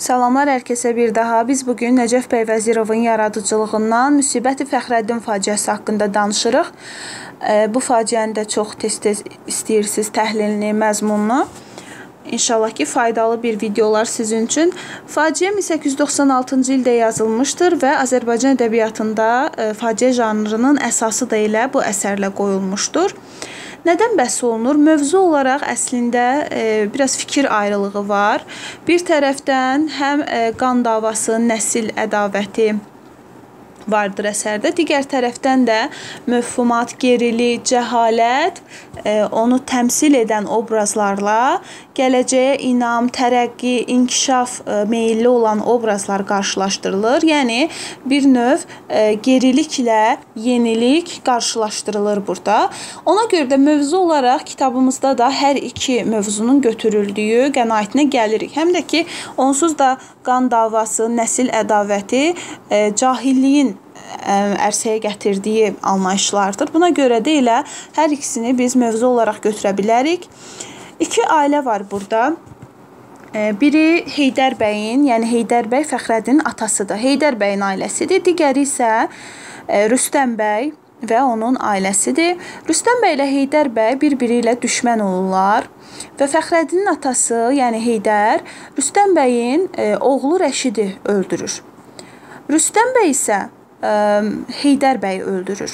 Salamlar hər kəsə bir daha. Biz bu gün Nəcəf bəy Vəzirovun yaradıcılığından Müsibəti Fəxrəddin faciəsi haqqında danışırıq. Bu faciəni də çox tez-tez istəyirsiniz təhlilini, məzmununu. İnşallah ki, faydalı bir videolar sizin üçün. Faciə 1896-cı ildə yazılmışdır və Azərbaycan ədəbiyyatında faciə janrının əsası da elə bu əsərlə qoyulmuşdur. Nədən bəhs olunur? Mövzu olaraq əslində e, biraz fikir ayrılığı var. Bir tərəfdən həm e, qan davası, nəsil ədavəti vardır əsərdə. Digər tərəfdən də mövhumat, gerilik, cəhalət, onu təmsil edən obrazlarla gələcəyə inam, tərəqqi, inkişaf e, meylli olan obrazlar qarşılaşdırılır. Yəni bir növ e, geriliklə yenilik qarşılaşdırılır burada. Ona görə də mövzu olaraq kitabımızda da hər iki mövzunun götürüldüyü qənaətinə gəlirik. Həm də ki, onsuz da qan davası, nəsil ədavəti cahilliyin ərsəyə gətirdiyi anlayışlardır. Buna görə də elə hər ikisini biz mövzu olaraq götürə bilərik. İki ailə var burada. Biri Heydər bəyin, yəni Heydər bəy Fəxrəddinin atasıdır. Heydər bəyin ailəsidir. Digəri isə Rüstəm bəy və onun ailəsidir. Rüstəm bəy ilə Heydər bəy bir-biri ilə düşmən olurlar və Fəxrəddinin atası, yəni Heydər, Rüstəm bəyin oğlu Rəşidi öldürür. Rüstəm bəy isə Heydər bəyi öldürür.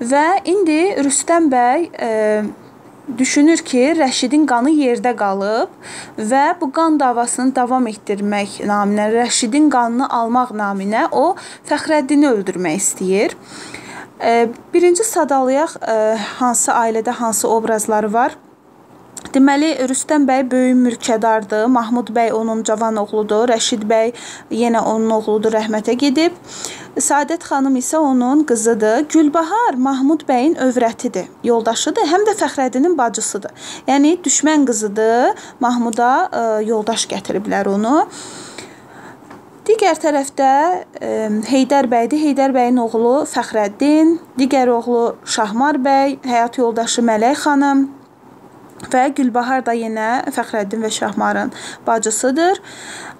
Və indi Rüstəm bəy düşünür ki, Rəşidin qanı yerdə qalıb və bu qan davasını davam etdirmək naminə, Rəşidin qanını almaq naminə o Fəxrəddini öldürmək istəyir. Birinci sadalayaq hansı ailədə hansı obrazları var. Deməli, Rüstəm bəy böyük mülkədardır. Mahmud bəy onun cavan oğludur. Rəşid bəy yenə onun oğludur, rəhmətə gedib. Səadət xanım isə onun qızıdır. Gülbahar Mahmud bəyin övrətidir, yoldaşıdır, həm də Fəxrəddinin bacısıdır. Yəni düşmən qızıdır. Mahmuda ə, yoldaş gətiriblər onu. Digər tərəfdə ə, Heydər bəydir. Heydər bəyin oğlu Fəxrəddin, digər oğlu Şahmar bəy, həyat yoldaşı Mələk xanım, və Gülbahar da yenə Fəxrəddin və Şahmarın bacısıdır.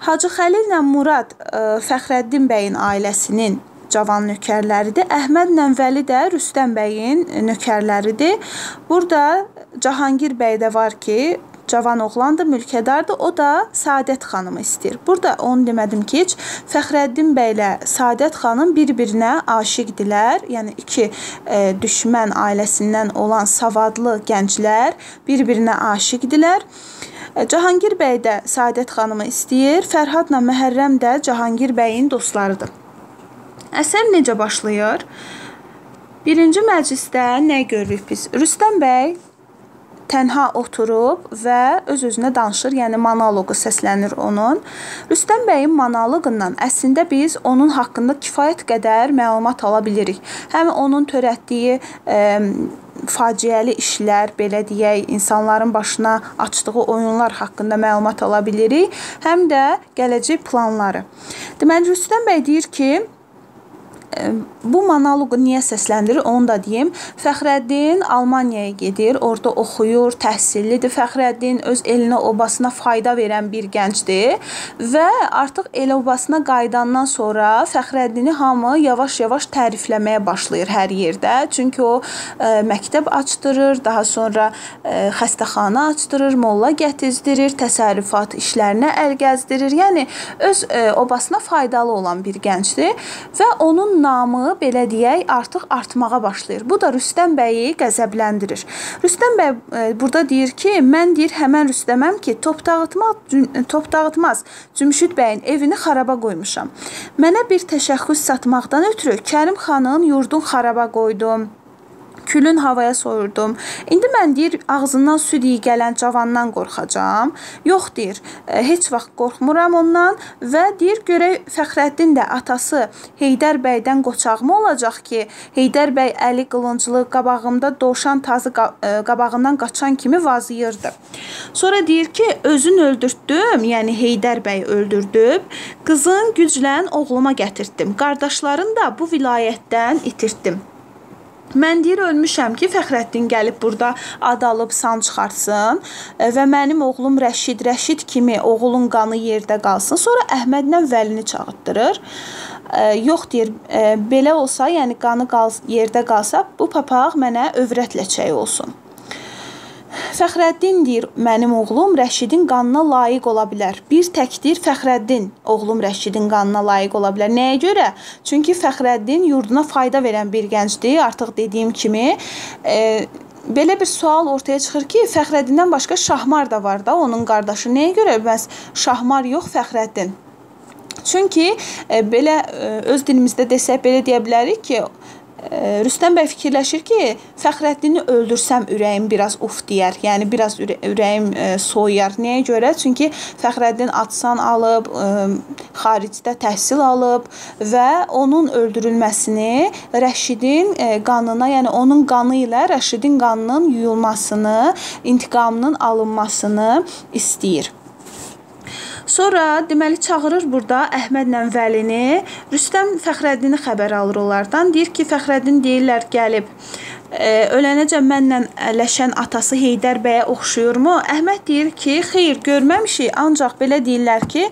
Hacı Xəlillə Murad e, Fəxrəddin bəyin ailəsinin cavan nökərləridir. Əhmədlə Vəli də Rüstəm bəyin nökərləridir. Burada Cahangir bəy də var ki, cavan oğlandır, mülkədardır. O da Saadət xanımı istəyir. Burada onu demədim ki, heç Fəxrəddin bəylə Saadət xanım bir-birinə aşiqdilər. Yəni iki e, düşmən ailəsindən olan savadlı gənclər bir-birinə aşiqdilər. E, Cahangir bəy də Saadət xanımı istəyir. Fərhadla Məhərrəm də Cahangir bəyin dostlarıdır. Əsər necə başlayır? Birinci məclisdə nə görürük biz? Rüstəm bəy tənha oturub və öz-özünə danışır, yəni monoloqu səslənir onun. Rüstəm bəyin monoloqundan əslində biz onun haqqında kifayət qədər məlumat ala bilirik. Həm onun törətdiyi ə, faciəli işlər, belə deyək, insanların başına açdığı oyunlar haqqında məlumat ala bilirik, həm də gələcək planları. Deməli Rüstəm bəy deyir ki, bu monoloqu niyə səsləndirir, onu da deyim. Fəxrəddin Almaniyaya gedir, orada oxuyur, təhsillidir. Fəxrəddin öz elinə, obasına fayda verən bir gəncdir və artıq el obasına qayıdandan sonra Fəxrəddini hamı yavaş-yavaş tərifləməyə başlayır hər yerdə. Çünki o ə, məktəb açdırır, daha sonra ə, xəstəxana açdırır, molla gətizdirir, təsərrüfat işlərinə əl gəzdirir. Yəni öz ə, obasına faydalı olan bir gəncdir və onun namı belə deyək artıq artmağa başlayır. Bu da Rüstəm bəyi qəzəbləndirir. Rüstəm bəy e, burada deyir ki, mən deyir həmən Rüstəməm ki, top dağıtmaz, top dağıtmaz. Cümşüd bəyin evini xaraba qoymuşam. Mənə bir təşəxxüs satmaqdan ötürü Kərim xanın yurdun xaraba qoydum külün havaya soyurdum. İndi mən deyir ağzından süd iyi gələn cavandan qorxacam. Yox deyir, e, heç vaxt qorxmuram ondan və deyir görək Fəxrəddin də atası Heydər bəydən qoçaqmı olacaq ki, Heydər bəy əli qılınclı qabağımda dovşan tazı e, qabağından qaçan kimi vazıyırdı. Sonra deyir ki, özün öldürtdüm, yəni Heydər bəy öldürdüb, qızın güclə oğluma gətirtdim. Qardaşlarını da bu vilayətdən itirtdim. Mən deyir ölmüşəm ki, Fəxrəddin gəlib burada ad alıb san çıxartsın və mənim oğlum Rəşid, Rəşid kimi oğlun qanı yerdə qalsın. Sonra Əhmədlə Vəlini çağırtdırır. Yox deyir, belə olsa, yəni qanı qal yerdə qalsa, bu papaq mənə övrət ləçəyi olsun. Fəxrəddin deyir, mənim oğlum Rəşidin qanına layiq ola bilər. Bir təkdir Fəxrəddin oğlum Rəşidin qanına layiq ola bilər. Nəyə görə? Çünki Fəxrəddin yurduna fayda verən bir gəncdir. Artıq dediyim kimi, e, belə bir sual ortaya çıxır ki, Fəxrəddindən başqa Şahmar da var da, onun qardaşı. Nəyə görə bəs Şahmar yox, Fəxrəddin? Çünki e, belə e, öz dilimizdə desək belə deyə bilərik ki, Rüstəm bəy fikirləşir ki, Fəxrəddini öldürsəm ürəyim biraz uf deyər. Yəni biraz ürəyim soyuyar. Nəyə görə? Çünki Fəxrəddin atsan alıb, xaricdə təhsil alıb və onun öldürülməsini Rəşidin qanına, yəni onun qanı ilə Rəşidin qanının yuyulmasını, intiqamının alınmasını istəyir. Sonra deməli çağırır burada Əhmədlə Vəlini. Rüstəm Fəxrəddini xəbər alır onlardan. Deyir ki, Fəxrəddin deyirlər gəlib ölənəcən mənlə ləşən atası Heydər bəyə oxşuyurmu? Əhməd deyir ki, xeyr, görməmişik, ancaq belə deyirlər ki,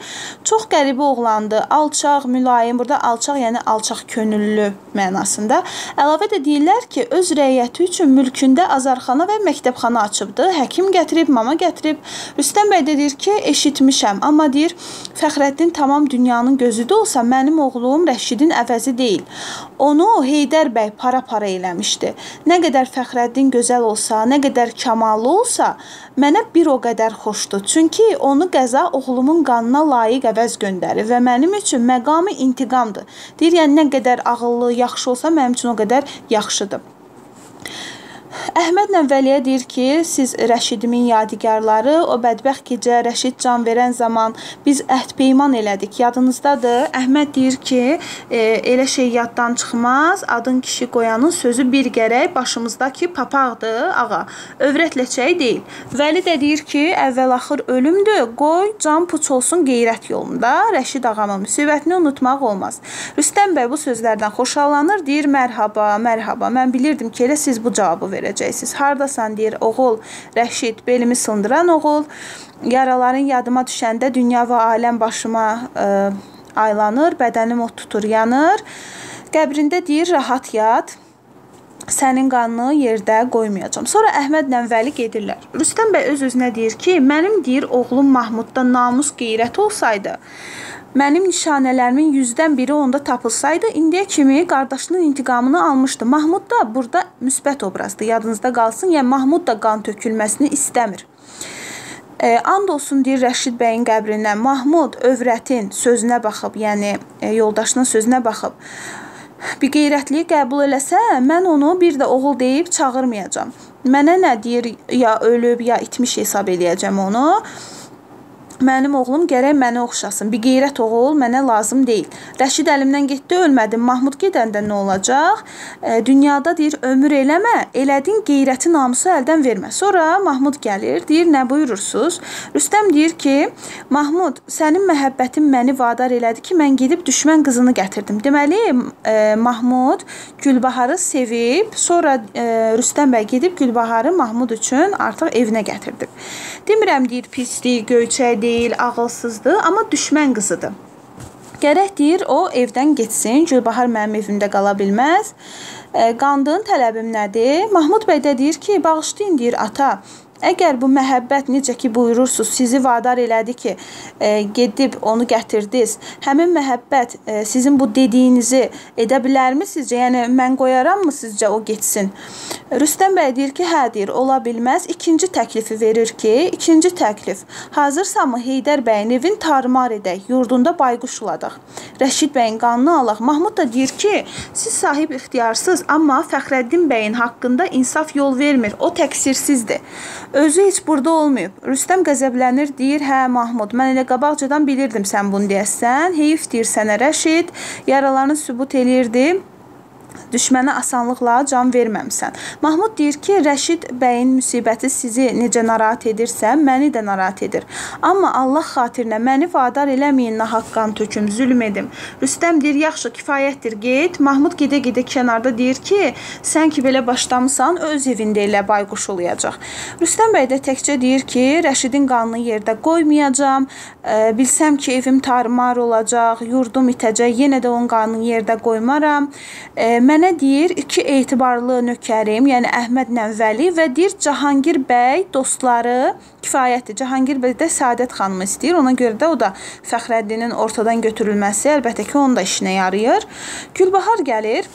çox qəribə oğlandı, alçaq, mülayim, burada alçaq yəni alçaq könüllü mənasında. Əlavə də deyirlər ki, öz rəiyyəti üçün mülkündə azarxana və məktəbxana açıbdı. Həkim gətirib, mama gətirib. Rüstəm bəy də deyir ki, eşitmişəm, amma deyir, Fəxrəddin tamam dünyanın gözü də olsa, mənim oğlum Rəşidin əvəzi deyil. Onu Heydər bəy para-para eləmişdi. Nə qədər Fəxrəddin gözəl olsa, nə qədər kamallı olsa, mənə bir o qədər xoşdur. Çünki onu qəza oğlumun qanına layiq əvəz göndərir və mənim üçün məqamı intiqamdır. Deyir, yəni nə qədər ağıllı, yaxşı olsa mənim üçün o qədər yaxşıdır. Əhmədlə Vəliyə deyir ki, siz Rəşidimin yadigarları, o bədbəxt gecə Rəşid can verən zaman biz əhd peyman elədik. Yadınızdadır? Əhməd deyir ki, e, elə şey yaddan çıxmaz. Adın kişi qoyanın sözü bir gərək başımızdakı papaqdır, ağa. Övrət ləçəyi deyil. Vəli də deyir ki, əvvəl-axır ölümdür. Qoy can puç olsun qeyrət yolunda. Rəşid ağamın müsibətini unutmaq olmaz. Rüstəm bəy bu sözlərdən xoşallanır, deyir: "Mərhaba, mərhaba. Mən bilirdim ki, elə siz bu cavabı verəcəksiniz." Verəcəksiniz. Hardasan deyir oğul Rəşid, belimi sındıran oğul. Yaraların yadıma düşəndə dünya və aləm başıma ə, aylanır, bədənim od tutur, yanır. Qəbrində deyir rahat yat sənin qanını yerdə qoymayacağam. Sonra Əhmədlə Vəli gedirlər. Rüstəm bəy öz-özünə deyir ki, mənim deyir oğlum Mahmudda namus, qeyrət olsaydı, Mənim nişanələrimin 100-dən biri onda tapılsaydı, indiyə kimi qardaşının intiqamını almışdı. Mahmud da burada müsbət obrazdır. Yadınızda qalsın. Yəni Mahmud da qan tökülməsini istəmir. E, and olsun deyir Rəşid bəyin qəbrinə. Mahmud övrətin sözünə baxıb, yəni e, yoldaşının sözünə baxıb bir qeyrətliyi qəbul eləsə, mən onu bir də oğul deyib çağırmayacağam. Mənə nə deyir, ya ölüb, ya itmiş hesab eləyəcəm onu. Mənim oğlum gərək mənə oxşasın. Bir qeyrət oğul mənə lazım deyil. Rəşid əlimdən getdi, ölmədim. Mahmud gedəndə nə olacaq? E, dünyada deyir, ömür eləmə, elədin qeyrəti, namusu əldən vermə. Sonra Mahmud gəlir, deyir, nə buyurursuz? Rüstəm deyir ki, Mahmud, sənin məhəbbətin məni vadar elədi ki, mən gedib düşmən qızını gətirdim. Deməli, e, Mahmud Gülbaharı sevib, sonra e, Rüstəm bəy gedib Gülbaharı Mahmud üçün artıq evinə gətirdi. Demirəm deyir pislik, göyçək deyil, ağılsızdır, amma düşmən qızıdır. Gərək deyir o evdən getsin, Gülbahar mənim evimdə qala bilməz. E, qandığın tələbim nədir? Mahmud bəy də deyir ki, bağışlayın deyir ata. Əgər bu məhəbbət necə ki buyurursunuz, sizi vadar elədi ki, e, gedib onu gətirdiniz. Həmin məhəbbət e, sizin bu dediyinizi edə bilərmi sizcə? Yəni mən qoyarammı sizcə o getsin? Rüstəm bəy deyir ki, hə deyir, ola bilməz. İkinci təklifi verir ki, ikinci təklif. Hazırsanmı Heydər bəyin evin tarmar edək, yurdunda bayquş uladaq. Rəşid bəyin qanını alaq. Mahmud da deyir ki, siz sahib ixtiyarsız, amma Fəxrəddin bəyin haqqında insaf yol vermir. O təqsirsizdir. Özü heç burada olmayıb. Rüstəm qəzəblənir, deyir: "Hə Mahmud, mən elə qabaqcadan bilirdim sən bunu deyəsən. Heyf deyir sənə Rəşid, yaralarını sübut eləyirdi." Düşmənə asanlıqla can verməmisən. Mahmud deyir ki, Rəşid bəyin müsibəti sizi necə narahat edirsə, məni də narahat edir. Amma Allah xatirinə məni vadar eləməyin nahaq qan töküm, zülm edim. Rüstəm deyir, yaxşı, kifayətdir, get. Mahmud gedə-gedə kənarda deyir ki, sən ki belə başlamısan, öz evində elə bayquş olacaq. Rüstəm bəy də təkcə deyir ki, Rəşidin qanını yerdə qoymayacam. E, bilsəm ki, evim tarmar olacaq, yurdum itəcək, yenə də onun qanını yerdə qoymaram. E, mənə deyir, iki etibarlı nökərim, yəni Əhmədlə Vəli və deyir Cahangir bəy dostları kifayətdir. Cahangir bəy də Səadət xanımı istəyir. Ona görə də o da Fəxrəddinin ortadan götürülməsi əlbəttə ki, onun da işinə yarayır. Gülbahar gəlir.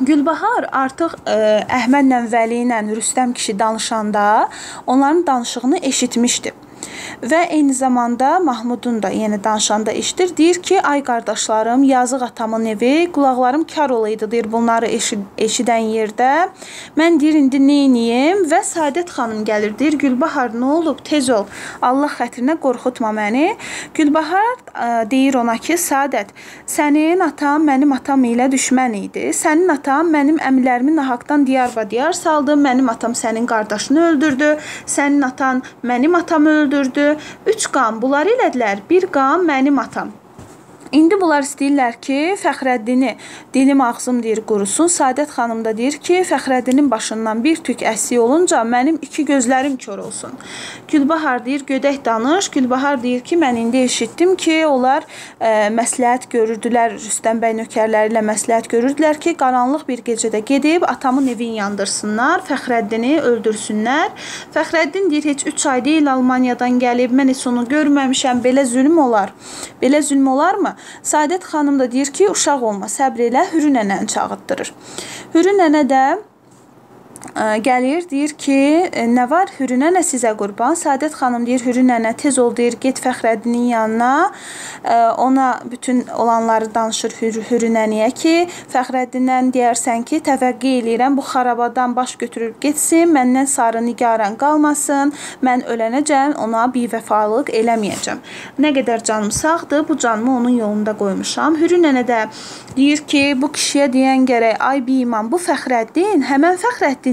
Gülbahar artıq ə, Əhmədlə Vəli ilə Rüstəm kişi danışanda onların danışığını eşitmişdi. Və eyni zamanda Mahmudun da yenə danışanda eşidir. Deyir ki, ay qardaşlarım, yazıq atamın evi, qulaqlarım kar olaydı deyir bunları eşid eşidən yerdə. Mən deyir indi nə edeyim? Və Sadət xanım gəlir. Deyir Gülbahar, nə olub? Tez ol. Allah xətrinə qorxutma məni. Gülbahar ə, deyir ona ki, Sadət, sənin atan mənim atam ilə düşmən idi. Sənin atan mənim əmilərimi nahaqdan diyar-ba-diyar saldı. Mənim atam sənin qardaşını öldürdü. Sənin atan mənim atamı öldürdü. Üç qan bunlar elədilər. Bir qan mənim atam. İndi bunlar istəyirlər ki, Fəxrəddini dilim ağzım deyir qurusun. Sadət xanım da deyir ki, Fəxrəddinin başından bir tük əsik olunca mənim iki gözlərim kör olsun. Gülbahar deyir, gödək danış. Gülbahar deyir ki, mən indi eşitdim ki, onlar ə, məsləhət görürdülər, Rüstəm bəy nökərləri ilə məsləhət görürdülər ki, qaranlıq bir gecədə gedib atamın evini yandırsınlar, Fəxrəddini öldürsünlər. Fəxrəddin deyir, heç 3 ay deyil Almaniyadan gəlib, mən heç onu görməmişəm, belə zülm olar. Belə zülm olarmı? Sadət xanım da deyir ki, uşaq olma, səbr elə, Hürü nənəni çağırtdırır. Hürü nənə də gəlir, deyir ki, nə var? Hürü nənə sizə qurban. Sadət xanım deyir, Hürü nənə tez ol deyir, get Fəxrəddinin yanına. Ona bütün olanları danışır Hürü, Hürü nənəyə ki, Fəxrəddindən deyərsən ki, təvəqqə eləyirəm bu xarabadan baş götürüb getsin, məndən sarı nigaran qalmasın. Mən ölənəcəm, ona bivəfalıq eləməyəcəm. Nə qədər canım sağdır, bu canımı onun yolunda qoymuşam. Hürü nənə də deyir ki, bu kişiyə deyən gərək, ay bi imam, bu Fəxrəddin həmən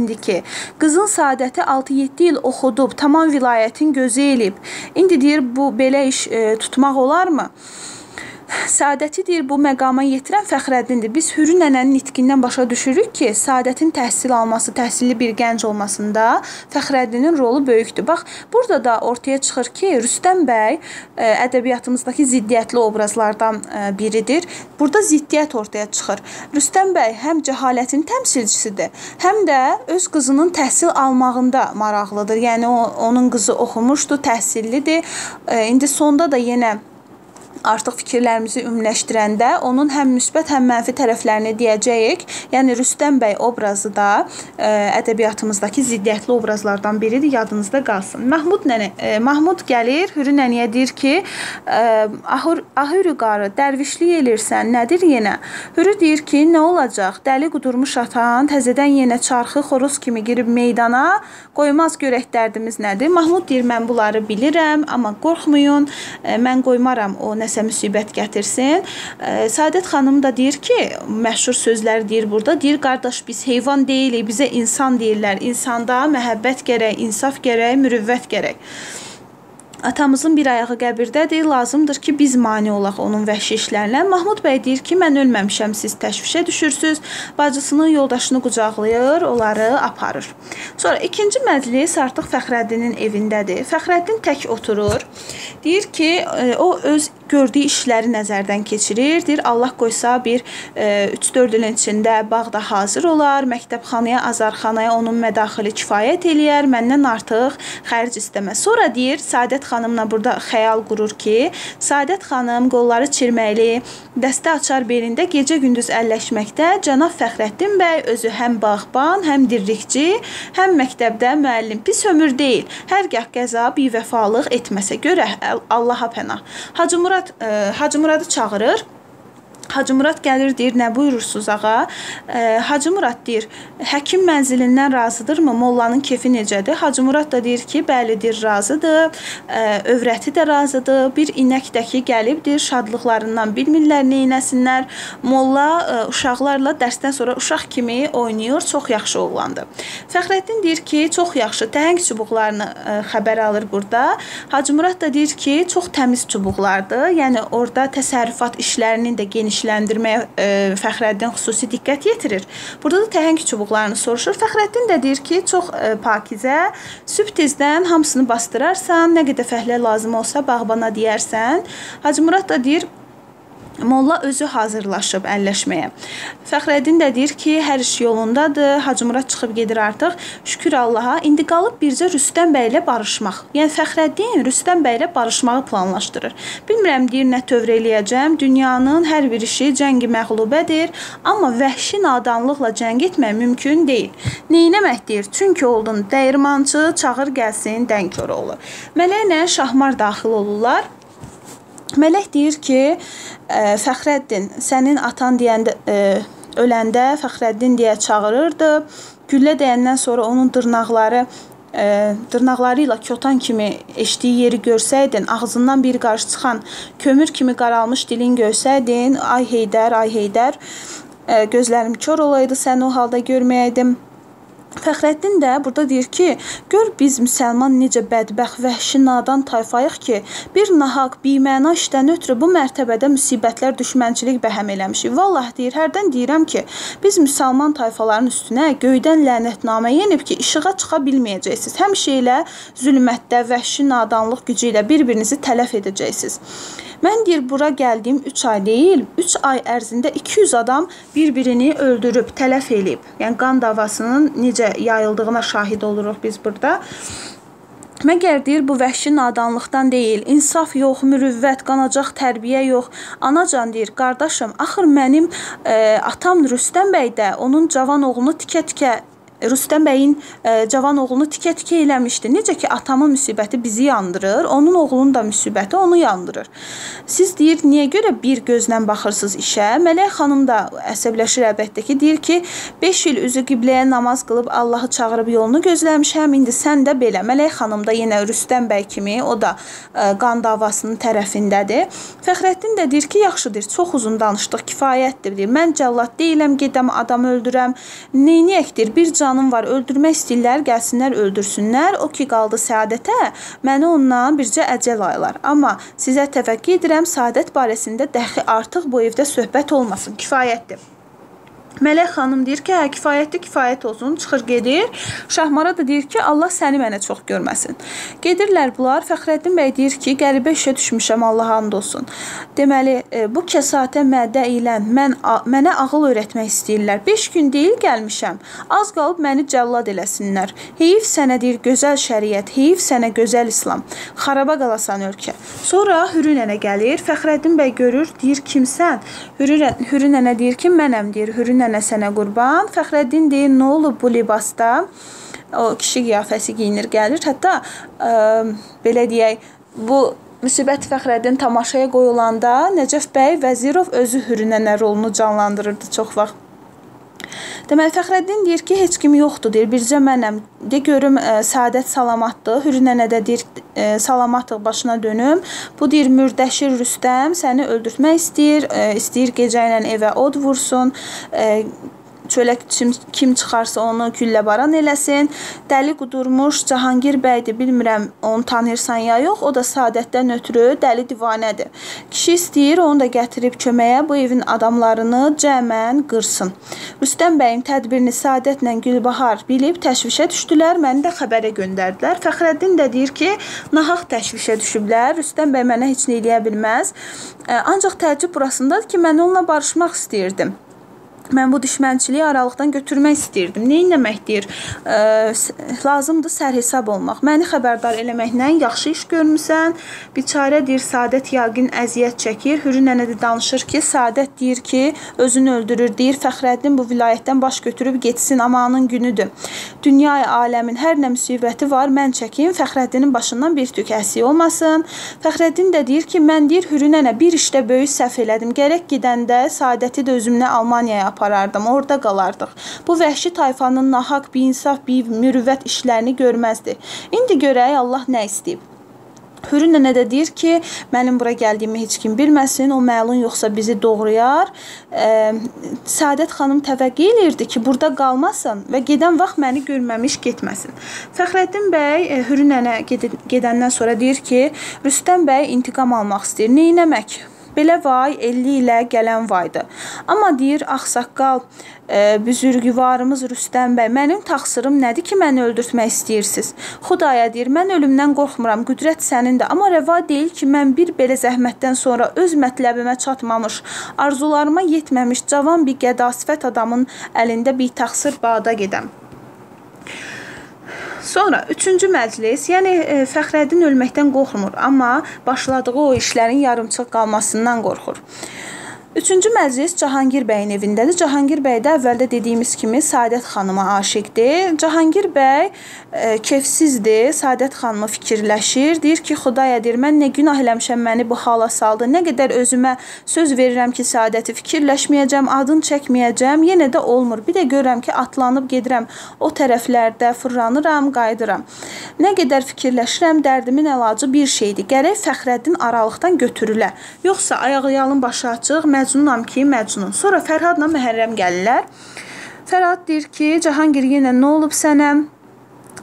Fəxrəddindir ki, qızın Saadəti 6-7 il oxudub, tamam vilayətin gözü elib. İndi deyir bu belə iş e, tutmaq olarmı? Səadəti deyir bu məqama yetirən Fəxrəddindir. Biz Hürü nənənin nitqindən başa düşürük ki, Səadətin təhsil alması, təhsilli bir gənc olmasında Fəxrəddinin rolu böyükdür. Bax, burada da ortaya çıxır ki, Rüstəm bəy ə, ədəbiyyatımızdakı ziddiyyətli obrazlardan ə, biridir. Burada ziddiyyət ortaya çıxır. Rüstəm bəy həm cəhalətin təmsilçisidir, həm də öz qızının təhsil almağında maraqlıdır. Yəni o onun qızı oxumuşdu, təhsillidir. Ə, indi sonda da yenə artıq fikirlərimizi ümumiləşdirəndə onun həm müsbət, həm mənfi tərəflərini deyəcəyik. Yəni Rüstəm bəy obrazı da ə, e, ədəbiyyatımızdakı ziddiyyətli obrazlardan biridir, yadınızda qalsın. Mahmud nənə ə, e, Mahmud gəlir, Hürü nənəyə deyir ki, e, ahur ahürü qarı dərvişlik elirsən, nədir yenə? Hürü deyir ki, nə olacaq? Dəli qudurmuş atan təzədən yenə çarxı xoruz kimi girib meydana qoymaz görək dərdimiz nədir? Mahmud deyir, mən bunları bilirəm, amma qorxmayın, mən qoymaram o nə nəsə müsibət gətirsin. Səadət xanım da deyir ki, məşhur sözlər deyir burada. Deyir qardaş biz heyvan deyilik, bizə insan deyirlər. İnsanda məhəbbət gərək, insaf gərək, mürüvvət gərək. Atamızın bir ayağı qəbirdədir. Lazımdır ki, biz mane olaq onun vəhşi işlərinə. Mahmud bəy deyir ki, mən ölməmişəm, siz təşvişə düşürsüz. Bacısının yoldaşını qucaqlayır, onları aparır. Sonra ikinci məclis artıq Fəxrəddinin evindədir. Fəxrəddin tək oturur. Deyir ki, o öz gördüyü işləri nəzərdən keçirir. Deyir, Allah qoysa bir 3-4 e, ilin içində bağda hazır olar, məktəbxanaya, azarxanaya onun mədaxili kifayət eləyər, məndən artıq xərc istəməz. Sonra deyir, Sadət xanımla burada xəyal qurur ki, Sadət xanım qolları çirməkli, dəstə açar belində gecə-gündüz əlləşməkdə cənab Fəxrəddin bəy özü həm bağban, həm dirlikçi, həm məktəbdə müəllim. Pis ömür deyil. Hər gah qəza bivəfalıq etməsə görə Allaha pənah. Hacı Murad ə, Hacı Muradı çağırır. Hacı Murad gəlir deyir, nə buyurursunuz ağa? E, Hacı Murad deyir, həkim mənzilindən razıdırmı? Mollanın kefi necədir? Hacı Murad da deyir ki, bəlidir, razıdır. E, övrəti də razıdır. Bir inək də ki, gəlibdir, şadlıqlarından bilmirlər nə etsinlər. Molla e, uşaqlarla dərsdən sonra uşaq kimi oynayır, çox yaxşı oğlandır. Fəxrəddin deyir ki, çox yaxşı, təhəng çubuqlarını e, xəbər alır burada. Hacı Murad da deyir ki, çox təmiz çubuqlardır. Yəni orada təsərrüfat işlərinin də geniş genişləndirməyə e, Fəxrəddin xüsusi diqqət yetirir. Burada da təhəng çubuqlarını soruşur. Fəxrəddin də deyir ki, çox e, pakizə, sübh tezdən hamısını bastırarsan, nə qədər fəhlə lazım olsa bağbana deyərsən. Hacı Murad da deyir, Molla özü hazırlaşıb əlləşməyə. Fəxrəddin də deyir ki, hər iş yolundadır. Hacı Murad çıxıb gedir artıq. Şükür Allaha. İndi qalıb bircə Rüstəm bəy ilə barışmaq. Yəni Fəxrəddin Rüstəm bəy ilə barışmağı planlaşdırır. Bilmirəm deyir nə tövr eləyəcəm. Dünyanın hər bir işi cəngi məğlubədir, amma vəhşi nadanlıqla cəng etmək mümkün deyil. Neynəmək deyir? Çünki oldun dəyirmançı, çağır gəlsin, dənkör olur. Mələklə Şahmar daxil olurlar. Mələk deyir ki, Fəxrəddin, sənin atan deyəndə ə, öləndə Fəxrəddin deyə çağırırdı. Güllə dəyəndən sonra onun dırnaqları ə, dırnaqları ilə kotan kimi eşdiyi yeri görsəydin, ağzından bir qarış çıxan kömür kimi qaralmış dilin görsəydin, ay Heydər, ay Heydər, ə, gözlərim kör olaydı səni o halda görməyəydim. Fəxrəddin də burada deyir ki, gör biz müsəlman necə bədbəxt, vəhşi, nadan tayfayıq ki, bir nahaq, biməna işdən ötürü bu mərtəbədə müsibətlər, düşmənçilik bəhəm eləmişik. Vallah deyir, hərdən deyirəm ki, biz müsəlman tayfaların üstünə göydən lənətnamə yenib ki, işığa çıxa bilməyəcəksiniz. Həmişə elə zülmətdə, vəhşi nadanlıq gücü ilə bir-birinizi tələf edəcəksiniz. Mən deyir bura gəldiyim 3 ay deyil, 3 ay ərzində 200 adam bir-birini öldürüb, tələf eləyib. Yəni qan davasının necə yayıldığına şahid oluruq biz burada. Məgər deyir bu vəhşi nadanlıqdan deyil, insaf yox, mürüvvət, qanacaq tərbiyə yox. Anacan deyir, qardaşım, axır mənim ə, atam Rüstəm bəy də onun cavan oğlunu tikə-tikə Rüstəm bəyin e, cavan oğlunu tikə-tikə eləmişdi. Necə ki atamın müsibəti bizi yandırır, onun oğlunun da müsibəti onu yandırır. Siz deyir, niyə görə bir gözlə baxırsınız işə? Mələk xanım da əsəbləşir əlbəttə ki, deyir ki, 5 il üzü qibləyə namaz qılıb Allahı çağırıb yolunu gözləmişəm. İndi sən də belə. Mələk xanım da yenə Rüstəm bəy kimi, o da ə, e, qan davasının tərəfindədir. Fəxrəddin də deyir ki, yaxşıdır, çox uzun danışdıq, kifayətdir deyir. Mən cəllad deyiləm, gedəm adam öldürəm. Neyniyəkdir? Bir can planım var, öldürmək istəyirlər, gəlsinlər öldürsünlər. O ki qaldı səadətə, məni ondan bircə əcəl aylar. Amma sizə təvəqqə edirəm, səadət barəsində dəxi artıq bu evdə söhbət olmasın. Kifayətdir. Mələk xanım deyir ki, hə, kifayətli kifayət olsun, çıxır gedir. Şahmara da deyir ki, Allah səni mənə çox görməsin. Gedirlər bunlar. Fəxrəddin bəy deyir ki, qəribə işə düşmüşəm, Allaha and olsun. Deməli, e, bu kəsatə mədə ilə mən mənə ağıl öyrətmək istəyirlər. 5 gün deyil gəlmişəm. Az qalıb məni cəllad eləsinlər. Heyif sənə deyir gözəl şəriət, heyif sənə gözəl İslam. Xaraba qalasan ölkə. Sonra Hürü nənə gəlir. Fəxrəddin bəy görür, deyir kimsən? Hürü, Hürü nənə deyir ki, mənəm deyir. Hürü nənə sənə qurban. Fəxrəddin deyir, nə olub bu libasda? O kişi qiyafəsi geyinir, gəlir. Hətta ə, belə deyək, bu Müsibət Fəxrəddin tamaşaya qoyulanda Nəcəf bəy Vəzirov özü Hürünənə rolunu canlandırırdı çox vaxt. Deməli Fəxrəddin deyir ki, heç kim yoxdur deyir. Bircə mənəm. De görüm ə, Səadət salamatdır. Hürünənə də deyir ə, salamatlıq başına dönüm. Bu deyir Mürdəşir Rüstəm səni öldürtmək istəyir. Ə, istəyir gecə ilə evə od vursun. Ə, çölə kim, çıxarsa onu gülləbaran eləsin. Dəli qudurmuş Cahangir bəydir, bilmirəm onu tanıyırsan ya yox. O da Saadətdən ötürü dəli divanədir. Kişi istəyir onu da gətirib köməyə bu evin adamlarını cəmən qırsın. Rüstəm bəyin tədbirini Saadətlə Gülbahar bilib təşvişə düşdülər, məni də xəbərə göndərdilər. Fəxrəddin də deyir ki, nahaq təşvişə düşüblər. Rüstəm bəy mənə heç nə eləyə bilməz. Ancaq təəccüb burasındadır ki, mən onunla barışmaq istəyirdim. Mən bu düşmənçiliyi aralıqdan götürmək istəyirdim. Nə etmək deyir? Ə, lazımdır sərhesab olmaq. Məni xəbərdar eləməklə yaxşı iş görmüsən. Biçarə deyir, Sadət yəqin əziyyət çəkir. Hürü nənə də danışır ki, Sadət deyir ki, özünü öldürür. Deyir, Fəxrəddin bu vilayətdən baş götürüb getsin, amanın günüdür. Dünya aləmin hər nə müsibəti var, mən çəkim. Fəxrəddinin başından bir tük əsi olmasın. Fəxrəddin də deyir ki, mən deyir, Hürü nənə bir işdə böyük səhv elədim. Gərək gedəndə Sadəti də özümlə Almaniyaya aparım aparardım, orada qalardıq. Bu vəhşi tayfanın nahaq, biinsaf, bir mürüvvət işlərini görməzdi. İndi görək Allah nə istəyib. Hürü nənə də deyir ki, mənim bura gəldiyimi heç kim bilməsin, o məlun yoxsa bizi doğrayar. E, Səadət xanım təvəqqə elirdi ki, burada qalmasın və gedən vaxt məni görməmiş getməsin. Fəxrəddin bəy e, Hürü nənə gedəndən sonra deyir ki, Rüstəm bəy intiqam almaq istəyir. Nə etmək? Belə vay 50 ilə gələn vaydı. Amma deyir ağsaqqal, e, büzürgüvarımız Rüstəm bəy, mənim təqsirim nədir ki, məni öldürtmək istəyirsiniz? Xudaya deyir, mən ölümdən qorxmuram, qüdrət sənindir, amma rəva deyil ki, mən bir belə zəhmətdən sonra öz mətləbimə çatmamış, arzularıma yetməmiş cavan bir qədasifət adamın əlində bir təqsir bağda gedəm. Sonra 3-cü məclis, yəni e, Fəxrəddin ölməkdən qorxmur, amma başladığı o işlərin yarımçıq qalmasından qorxur. Üçüncü məclis Cahangir bəyin evindədir. Cahangir bəy də əvvəldə dediyimiz kimi Saadət xanıma aşiqdir. Cahangir bəy e, kefsizdir. Saadət xanımı fikirləşir. Deyir ki, Xudaya deyir, mən nə günah eləmişəm məni bu hala saldı. Nə qədər özümə söz verirəm ki, Saadəti fikirləşməyəcəm, adını çəkməyəcəm. Yenə də olmur. Bir də görürəm ki, atlanıb gedirəm o tərəflərdə, fırlanıram, qayıdıram. Nə qədər fikirləşirəm, dərdimin əlacı bir şeydir. Gərək Fəxrəddin aralıqdan götürülə. Yoxsa ayaqyalın başı açıq, Məcnunam ki, Məcnun. Sonra Fərhadla Məhərrəm gəlirlər. Fərhad deyir ki, Cahangir yenə nə olub sənə?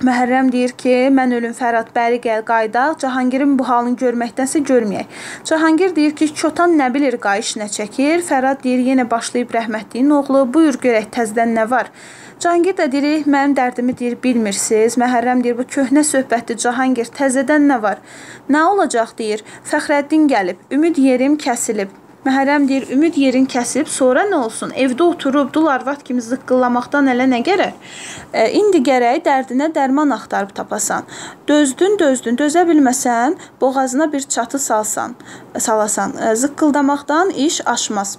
Məhərrəm deyir ki, mən ölüm Fərhad, bəri gəl qaydaq. Cahangirin bu halını görməkdənsə görməyək. Cahangir deyir ki, çotan nə bilir qayış nə çəkir? Fərhad deyir, yenə başlayıb rəhmətliyin oğlu, buyur görək təzdən nə var? Cahangir də deyir, mənim dərdimi deyir, bilmirsiniz. Məhərrəm deyir, bu köhnə söhbətdir Cahangir, təzədən nə var? Nə olacaq deyir. Fəxrəddin gəlib, ümid yerim kəsilib. Məhərrəm deyir, ümid yerin kəsib, sonra nə olsun? Evdə oturub dul arvad kimi zıqqıllamaqdan elə nə gərək? E, indi gərək dərdinə dərman axtarıb tapasan. Dözdün, dözdün, dözə bilməsən, boğazına bir çatı salsan, salasan. E, zıqqıldamaqdan iş aşmaz.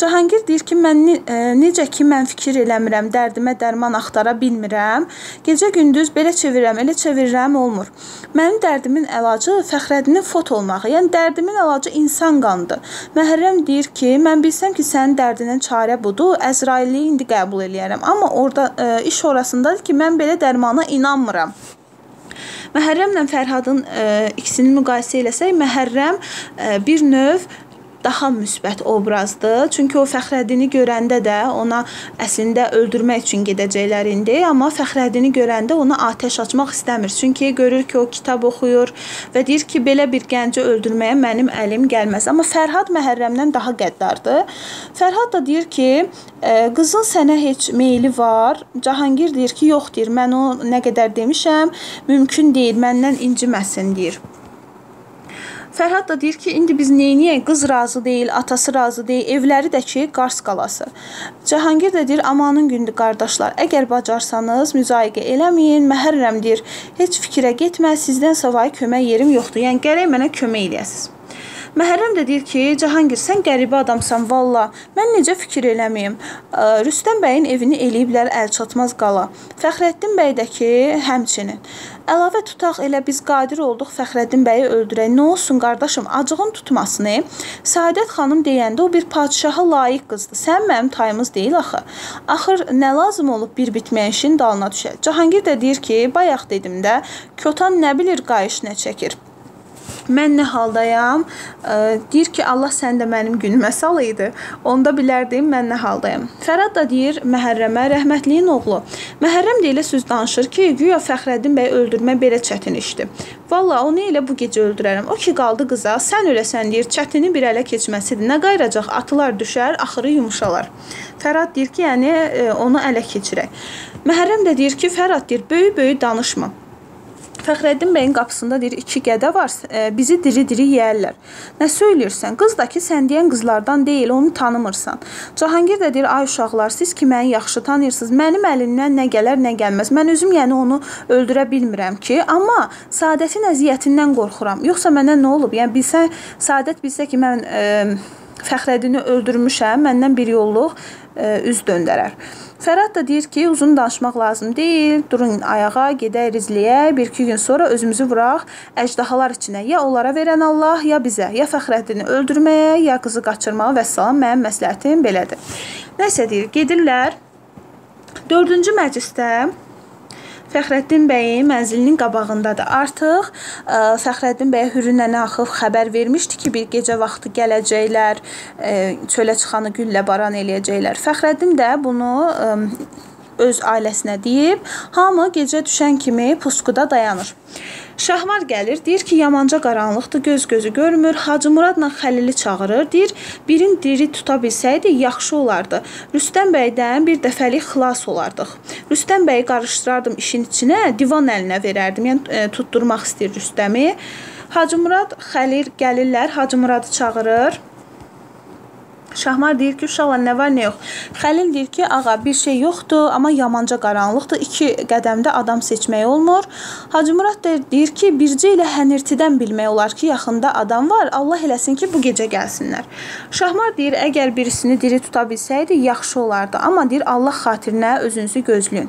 Cahangir deyir ki, mən e, necə ki mən fikir eləmirəm, dərdimə dərman axtara bilmirəm. Gecə-gündüz belə çevirəm, elə çevirirəm, olmur. Mənim dərdimin əlacı Fəxrəddinin fot olmağı. Yəni dərdimin əlacı insan qanıdır. Məhərrəm Məhərrəm deyir ki, mən bilsəm ki, sənin dərdinin çarə budur, Əzraili indi qəbul eləyərəm. Amma orada ə, e, iş orasındadır ki, mən belə dərmana inanmıram. Məhərrəmlə Fərhadın ə, e, ikisini müqayisə eləsək, Məhərrəm ə, e, bir növ daha müsbət obrazdır. Çünki o Fəxrəddini görəndə də ona əslində öldürmək üçün gedəcəklərindi, amma Fəxrəddini görəndə ona atəş açmaq istəmir. Çünki görür ki, o kitab oxuyur və deyir ki, belə bir gənci öldürməyə mənim əlim gəlməz. Amma Fərhad Məhərrəmdən daha qəddardır. Fərhad da deyir ki, qızın sənə heç meyli var. Cahangir deyir ki, yox deyir. Mən o nə qədər demişəm, mümkün deyil, məndən inciməsin deyir. Fərhad da deyir ki, indi biz neyniyək? Qız razı deyil, atası razı deyil, evləri də ki, Qars qalası. Cahangir də deyir, amanın gündür qardaşlar. Əgər bacarsanız müzayiqə eləməyin, məhərrəm deyir. Heç fikrə getmə, sizdən savayı kömək yerim yoxdur. Yəni gərək mənə kömək eləyəsiniz. Məhərrəm də deyir ki, Cahangir, sən qəribə adamsan valla. Mən necə fikir eləməyim? Rüstəm bəyin evini eləyiblər əlçatmaz qala. Fəxrəddin bəy də ki, həmçinin. Əlavə tutaq elə biz qadir olduq Fəxrəddin bəyi öldürək. Nə olsun qardaşım, acığın tutmasın. E? Saadət xanım deyəndə o bir padşaha layiq qızdır. Sən mənim tayımız deyil axı. Axır nə lazım olub bir bitməyən işin dalına düşə. Cahangir də deyir ki, bayaq dedim də, Kotan nə bilir qayış nə çəkir. Mən nə haldayam? Deyir ki, Allah sən də mənim günümə sal idi. Onda bilərdim mən nə haldayam. Fərad da deyir Məhərrəmə, rəhmətliyin oğlu. Məhərrəm də elə söz danışır ki, güya Fəxrəddin bəy öldürmək belə çətin işdir. Valla onu elə bu gecə öldürərəm. O ki qaldı qıza, sən öləsən deyir, çətini bir ələ keçməsidir. Nə qayıracaq? Atılar düşər, axırı yumşalar. Fərad deyir ki, yəni onu ələ keçirək. Məhərrəm də deyir ki, Fərad deyir, böyük-böyük danışma. Fəxrəddin bəyin qapısında deyir, iki gədə var, e, bizi diri-diri yeyərlər. Nə söyləyirsən? Qız da ki, sən deyən qızlardan deyil, onu tanımırsan. Cahangir də deyir, ay uşaqlar, siz ki məni yaxşı tanıyırsınız. Mənim əlimdən nə gələr, nə gəlməz. Mən özüm yəni onu öldürə bilmirəm ki, amma Sadətin əziyyətindən qorxuram. Yoxsa mənə nə olub? Yəni bilsə, Sadət bilsə ki, mən e, Fəxrəddini öldürmüşəm, məndən bir yolluq e, üz döndərər. Fərhad da deyir ki, uzun danışmaq lazım deyil. Durun ayağa, gedək rizliyə. 1-2 gün sonra özümüzü vuraq əjdahalar içinə. Ya onlara verən Allah, ya bizə, ya Fəxrəddini öldürməyə, ya qızı qaçırmağa və salam. Mənim məsləhətim belədir. Nəsə deyir, gedirlər. 4-cü məclisdə Fəxrəddin bəyin mənzilinin qabağındadır. Artıq ə, e, Fəxrəddin bəyə Hürü nənə axıb xəbər vermişdi ki, bir gecə vaxtı gələcəklər, ə, e, çölə çıxanı güllə baran eləyəcəklər. Fəxrəddin də bunu ə, öz ailəsinə deyib, hamı gecə düşən kimi puskuda dayanır. Şahmar gəlir, deyir ki, yamanca qaranlıqdır, göz gözü görmür. Hacı Muradla Xəlili çağırır, deyir, birin diri tuta bilsəydi yaxşı olardı. Rüstəm bəydən bir dəfəlik xilas olardıq. Rüstəm bəyi qarışdırardım işin içinə, divan əlinə verərdim. Yəni e, tutturmaq istəyir Rüstəmi. Hacı Murad, Xəlil gəlirlər, Hacı Muradı çağırır. Şahmar deyir ki, uşaqlar nə var, nə yox. Xəlil deyir ki, ağa bir şey yoxdur, amma yamanca qaranlıqdır. 2 qədəmdə adam seçmək olmur. Hacı Murad deyir ki, bircə ilə hənirtidən bilmək olar ki, yaxında adam var. Allah eləsin ki, bu gecə gəlsinlər. Şahmar deyir, əgər birisini diri tuta bilsəydi, yaxşı olardı. Amma deyir, Allah xatirinə özünüzü gözləyin.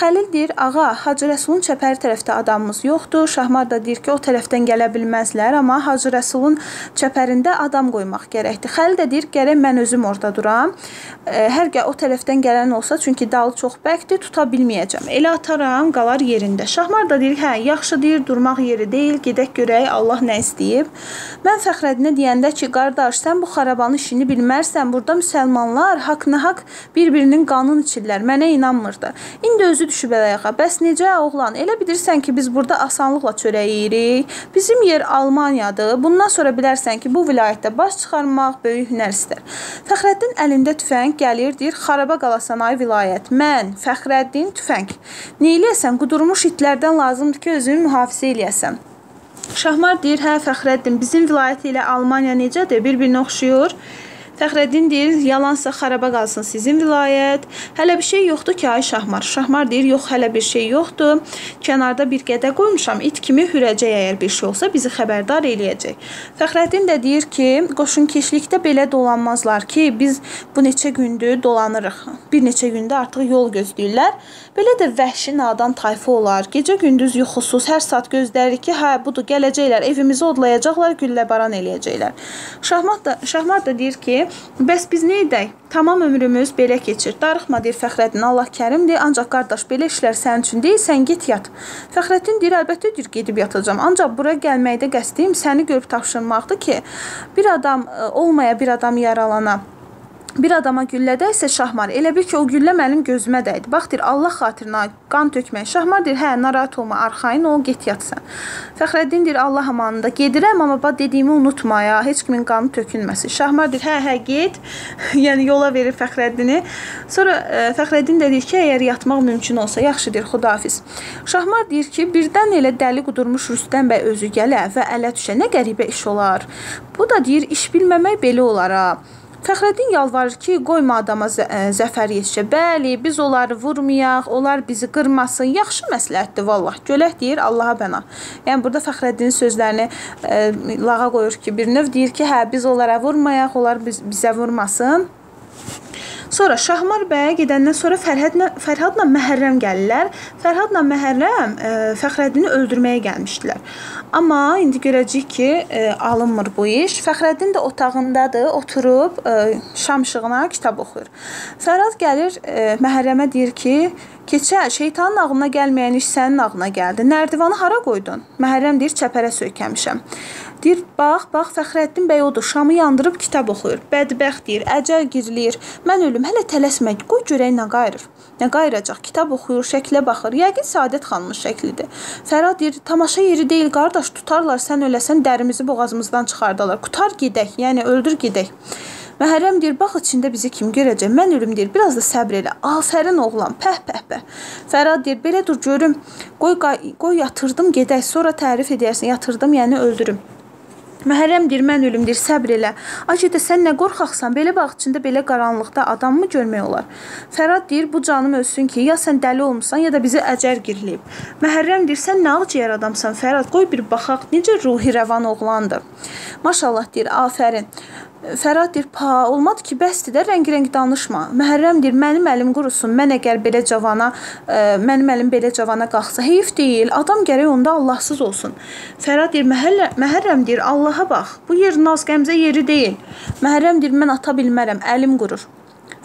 Xəlil deyir, ağa, Hacı Rəsulun çəpəri tərəfdə adamımız yoxdur. Şahmar da deyir ki, o tərəfdən gələ bilməzlər, amma Hacı Rəsulun çəpərində adam qoymaq gərəkdir. Xəlil də deyir, gərək mən özüm orada duram. Hər gə o tərəfdən gələn olsa, çünki dalı çox bərkdir, tuta bilməyəcəm. Elə ataram, qalar yerində. Şahmar da deyir, hə, yaxşı deyir, durmaq yeri deyil, gedək görək Allah nə istəyib. Mən Fəxrəddinə deyəndə ki, qardaş, sən bu xarabanın işini bilmərsən, burada müsəlmanlar haqq-nahaq bir-birinin qanını içirlər. Mənə inanmırdı. İndi özü düşüb ayağa. Bəs necə oğlan? Elə bilirsən ki, biz burada asanlıqla çörək yeyirik. Bizim yer Almaniyadır. Bundan sonra bilərsən ki, bu vilayətdə baş çıxarmaq böyük hünər istər. Fəxrəddin əlində tüfəng gəlir, deyir, xaraba qalasan ay vilayət. Mən, Fəxrəddin tüfəng. Neyləyəsən? Qudurmuş itlərdən lazımdır ki, özünü mühafizə eləyəsən. Şahmar deyir, hə Fəxrəddin, bizim vilayət ilə Almaniya necədir? Bir-birinə oxşuyur. Fəxrəddin deyir, yalansa xaraba qalsın sizin vilayət. Hələ bir şey yoxdur ki, ay Şahmar. Şahmar deyir, yox, hələ bir şey yoxdur. Kənarda bir qədə qoymuşam. İt kimi hürəcək əgər bir şey olsa bizi xəbərdar eləyəcək. Fəxrəddin də deyir ki, qoşunkeşlikdə belə dolanmazlar ki, biz bu neçə gündür dolanırıq. Bir neçə gündə artıq yol gözləyirlər. Belə də vəhşi nadan tayfa olar. Gecə-gündüz yuxusuz, hər saat gözləyirik ki, hə, budur, gələcəklər, evimizi odlayacaqlar, gülləbaran eləyəcəklər. Şahmat da Şahmar da deyir ki, bəs biz nə edək? Tamam ömrümüz belə keçir. Darıxma deyir Fəxrəddin, Allah kərimdir. Ancaq qardaş, belə işlər sənin üçün deyil, sən get yat. Fəxrəddin deyir, əlbəttə deyir, gedib yatacağam. Ancaq bura gəlməkdə qəsdim səni görüb tapşırmaqdır ki, bir adam e, olmaya, bir adam yaralana Bir adama güllə dəysə Şahmar, elə bil ki, o güllə mənim gözümə dəydi. Bax deyir, Allah xatirinə qan tökmək. Şahmar deyir, hə, narahat olma, arxayın ol, get yatsan. Fəxrəddin deyir, Allah amanında gedirəm, amma bax dediyimi unutma ya, heç kimin qanı tökülməsin. Şahmar deyir, hə, hə, get. yəni yola verir Fəxrəddini. Sonra ə, e, Fəxrəddin də deyir ki, əgər yatmaq mümkün olsa, yaxşı deyir, xudafiz. Şahmar deyir ki, birdən elə dəli qudurmuş Rüstəm bəy özü gələ və ələ düşə. Nə qəribə iş olar. Bu da deyir, iş bilməmək belə olar ha. Fəxrəddin yalvarır ki, qoyma adama ə, zəfər yetişə. Bəli, biz onları vurmayaq, onlar bizi qırmasın. Yaxşı məsləhətdir vallah. Gölək deyir Allaha bəna. Yəni burada Fəxrəddinin sözlərini ə, lağa qoyur ki, bir növ deyir ki, hə biz onlara vurmayaq, onlar biz, bizə vurmasın. Sonra Şahmar bəyə gedəndən sonra Fərhadla Fərhadla Məhərrəm gəlirlər. Fərhadla Məhərrəm ə, e, Fəxrəddini öldürməyə gəlmişdilər. Amma indi görəcəyik ki, ə, e, alınmır bu iş. Fəxrəddin də otağındadır, oturub ə, e, şam işığına kitab oxuyur. Fərhad gəlir ə, Məhərrəmə deyir ki, Keçə, şeytanın ağlına gəlməyən iş sənin ağlına gəldi. Nərdivanı hara qoydun? Məhərrəm deyir, çəpərə söykəmişəm. Deyir, bax, bax Fəxrəddin bəy odur, şamı yandırıb kitab oxuyur. Bədbəxt deyir, əcəl girilir. Mən ölüm, hələ tələsmə, qoy görək nə qayırır. Nə qayıracaq? Kitab oxuyur, şəklə baxır. Yəqin Saadət xanımın şəklidir. Fərad deyir, tamaşa yeri deyil, qardaş, tutarlar, sən öləsən, dərimizi boğazımızdan çıxardarlar. Qutar gedək, yəni öldür gedək. Məhərrəm deyir, bax içində bizi kim görəcək? Mən ölüm deyir, biraz da səbr elə. Afərin oğlan, pəh pəh pəh. Fərad deyir, belə dur görüm. Qoy qoy yatırdım gedək, sonra tərif edərsən. Yatırdım, yəni öldürüm. Məhərrəm deyir, mən ölüm deyir, səbr elə. Acıda sən nə qorxaqsan? Belə bağ içində belə qaranlıqda adammı görmək olar? Fərad deyir, bu canım ölsün ki, ya sən dəli olmusan, ya da bizi əcər girilib. Məhərrəm deyir, sən nə ağciyər adamsan Fərad? Qoy bir baxaq, necə ruhi rəvan oğlandır. Maşallah deyir, afərin. Fərad deyir, "Pa, olmadı ki, bəsdir də, rəng-rəng danışma." Məhərrəm deyir, "Mənim əlim qurusun. Mən əgər belə cavana, ə, e, mənim əlim belə cavana qalxsa, heyf deyil. Adam gərək onda Allahsız olsun." Fərad deyir, "Məhəllə, Məhərrəm deyir, Allaha bax. Bu yer naz qəmzə yeri deyil." Məhərrəm deyir, "Mən ata bilmərəm, əlim qurur."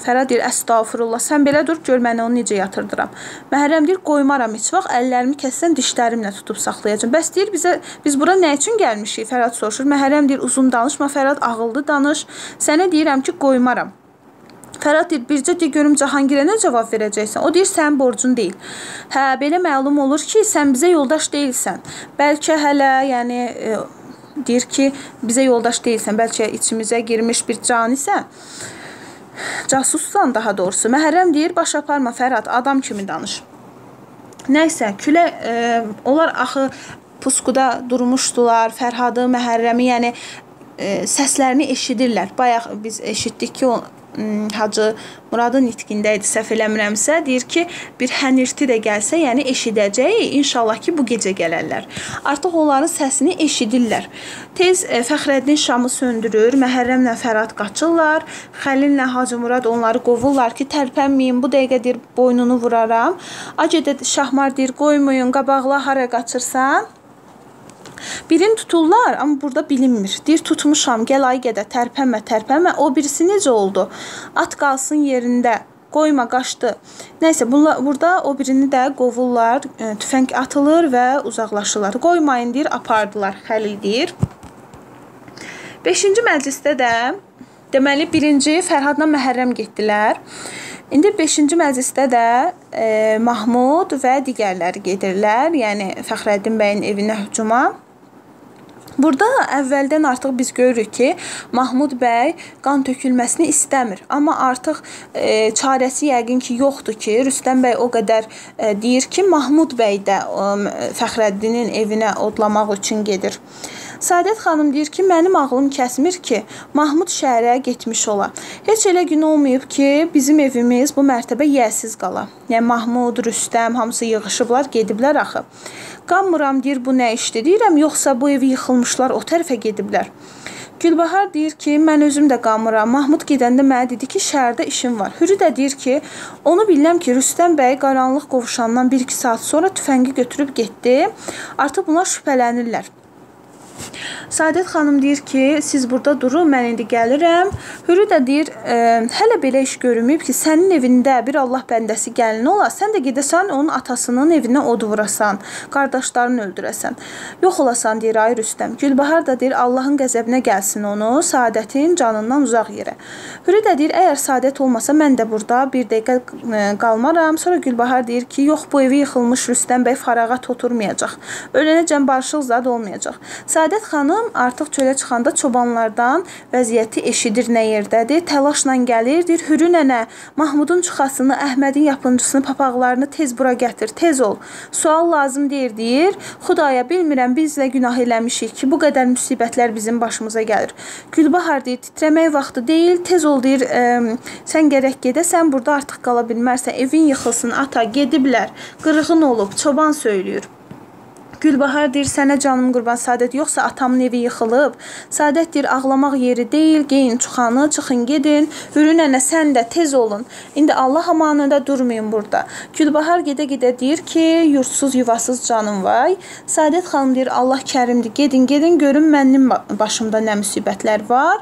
Fərhad deyir, əstəğfurullah, sən belə dur, gör mən onu necə yatırdıram. Məhərrəm deyir, qoymaram heç vaxt, əllərimi kəssən dişlərimlə tutub saxlayacağam. Bəs deyir, bizə biz bura nə üçün gəlmişik? Fərhad soruşur. Məhərrəm deyir, uzun danışma, Fərhad ağıllı danış. Sənə deyirəm ki, qoymaram. Fərhad deyir, bircə de görüm Cahangirə nə cavab verəcəksən? O deyir, sənin borcun deyil. Hə, belə məlum olur ki, sən bizə yoldaş deyilsən. Bəlkə hələ, yəni e, deyir ki, bizə yoldaş deyilsən, bəlkə içimizə girmiş bir canisən. Casussan daha doğrusu. Məhərrəm deyir, baş aparma Fərhad, adam kimi danış. Nəysə, külə e, onlar axı puskuda durmuşdular. Fərhadı, Məhərrəmi, yəni e, səslərini eşidirlər. Bayaq biz eşitdik ki, o Hacı Muradın nitqində idi, səhv eləmirəmsə, deyir ki, bir hənirti də gəlsə, yəni eşidəcək. İnşallah ki, bu gecə gələrlər. Artıq onların səsini eşidirlər. Tez e, Fəxrəddin şamı söndürür, Məhərrəmlə Fərad qaçırlar. Xəlillə Hacı Murad onları qovurlar ki, tərpənməyin, bu dəqiqə deyir boynunu vuraram. Acədə Şahmar deyir, qoymayın, qabaqla hara qaçırsan. Birini tuturlar, amma burada bilinmir. Deyir tutmuşam, gəl ay gədə, tərpənmə, tərpənmə. O birisi necə oldu? At qalsın yerində. Qoyma, qaçdı. Nəysə, bunlar burada o birini də qovurlar, e, tüfəng atılır və uzaqlaşırlar. Qoymayın deyir, apardılar. Xəlil deyir. 5-ci məclisdə də deməli birinci Fərhadla Məhərrəm getdilər. İndi 5-ci məclisdə də e, Mahmud və digərləri gedirlər. Yəni Fəxrəddin bəyin evinə hücuma. Burada əvvəldən artıq biz görürük ki, Mahmud bəy qan tökülməsini istəmir. Amma artıq e, çarəsi yəqin ki, yoxdur ki, Rüstəm bəy o qədər e, deyir ki, Mahmud bəy də e, Fəxrəddinin evinə odlamaq üçün gedir. Sadət xanım deyir ki, mənim ağlım kəsmir ki, Mahmud şəhərə getmiş ola. Heç elə gün olmayıb ki, bizim evimiz bu mərtəbə yəsiz qala. Yəni Mahmud, Rüstəm hamısı yığılışıblar, gediblər axı. Qanmıram deyir bu nə işdir. Deyirəm yoxsa bu evi yıxılmışlar o tərəfə gediblər. Gülbahar deyir ki, mən özüm də qamıram. Mahmud gedəndə mənə dedi ki, şəhərdə işim var. Hürü də deyir ki, onu bilirəm ki, Rüstəm bəy qaranlıq qovuşandan 1-2 saat sonra tüfəngi götürüb getdi. Artıq bunlar şübhələnirlər. Sadət xanım deyir ki, siz burada durun, mən indi gəlirəm. Hürü də deyir, e, hələ belə iş görünməyib ki, sənin evində bir Allah bəndəsi gəlin ola, sən də gedəsən onun atasının evinə od vurasan, qardaşlarını öldürəsən. Yox olasan deyir ay Rüstəm. Gülbahar da deyir Allahın qəzəbinə gəlsin onu, Sadətin canından uzaq yerə. Hürü də deyir, əgər Sadət olmasa mən də burada bir dəqiqə qalmaram. Sonra Gülbahar deyir ki, yox bu evi yıxılmış Rüstəm bəy fərağat oturmayacaq. Ölənəcən barışıq zad olmayacaq. Sadət xanım artıq çölə çıxanda çobanlardan vəziyyəti eşidir nə yerdədir. Təlaşla gəlir, deyir: "Hürü nənə, Mahmudun çuxasını, Əhmədin yapıncısını, papaqlarını tez bura gətir, tez ol. Sual lazım deyir." deyir. "Xudaya bilmirəm biz də günah eləmişik ki, bu qədər müsibətlər bizim başımıza gəlir." Gülbahar deyir: "Titrəmək vaxtı deyil, tez ol." deyir. "Sən gərək gedəsən, burada artıq qala bilmərsən. Evin yıxılsın, ata, gediblər. Qırğın olub, çoban söyləyir." Gülbahar deyir, sənə canım qurban Sadət, yoxsa atamın evi yıxılıb. Sadət deyir, ağlamaq yeri deyil, geyin çuxanı, çıxın gedin. Hürü nənə sən də tez olun. İndi Allah amanında durmayın burada. Gülbahar gedə-gedə deyir ki, yurtsuz, yuvasız canım vay. Sadət xanım deyir, Allah kərimdir, gedin, gedin, görün mənim başımda nə müsibətlər var.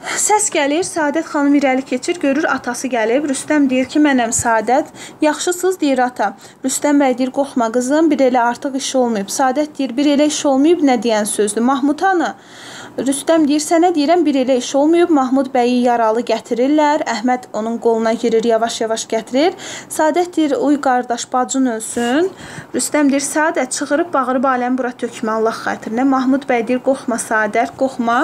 Səs gəlir, Sadət xanım irəli keçir, görür atası gəlib. Rüstəm deyir ki, mənəm Sadət. Yaxşısınız deyir ata. Rüstəm bəy deyir, qorxma qızım, bir elə artıq iş olmayıb. Sadət deyir, bir elə iş olmayıb, nə deyən sözdür. Mahmud hanı? Rüstəm deyir, sənə deyirəm, bir elə iş olmayıb. Mahmud bəyi yaralı gətirirlər. Əhməd onun qoluna girir, yavaş-yavaş gətirir. Sadət deyir, uy qardaş, bacın ölsün. Rüstəm deyir, Sadət çığırıb bağırıb aləm bura tökmə Allah xatirinə. Mahmud bəy deyir, qorxma Sadət, qorxma.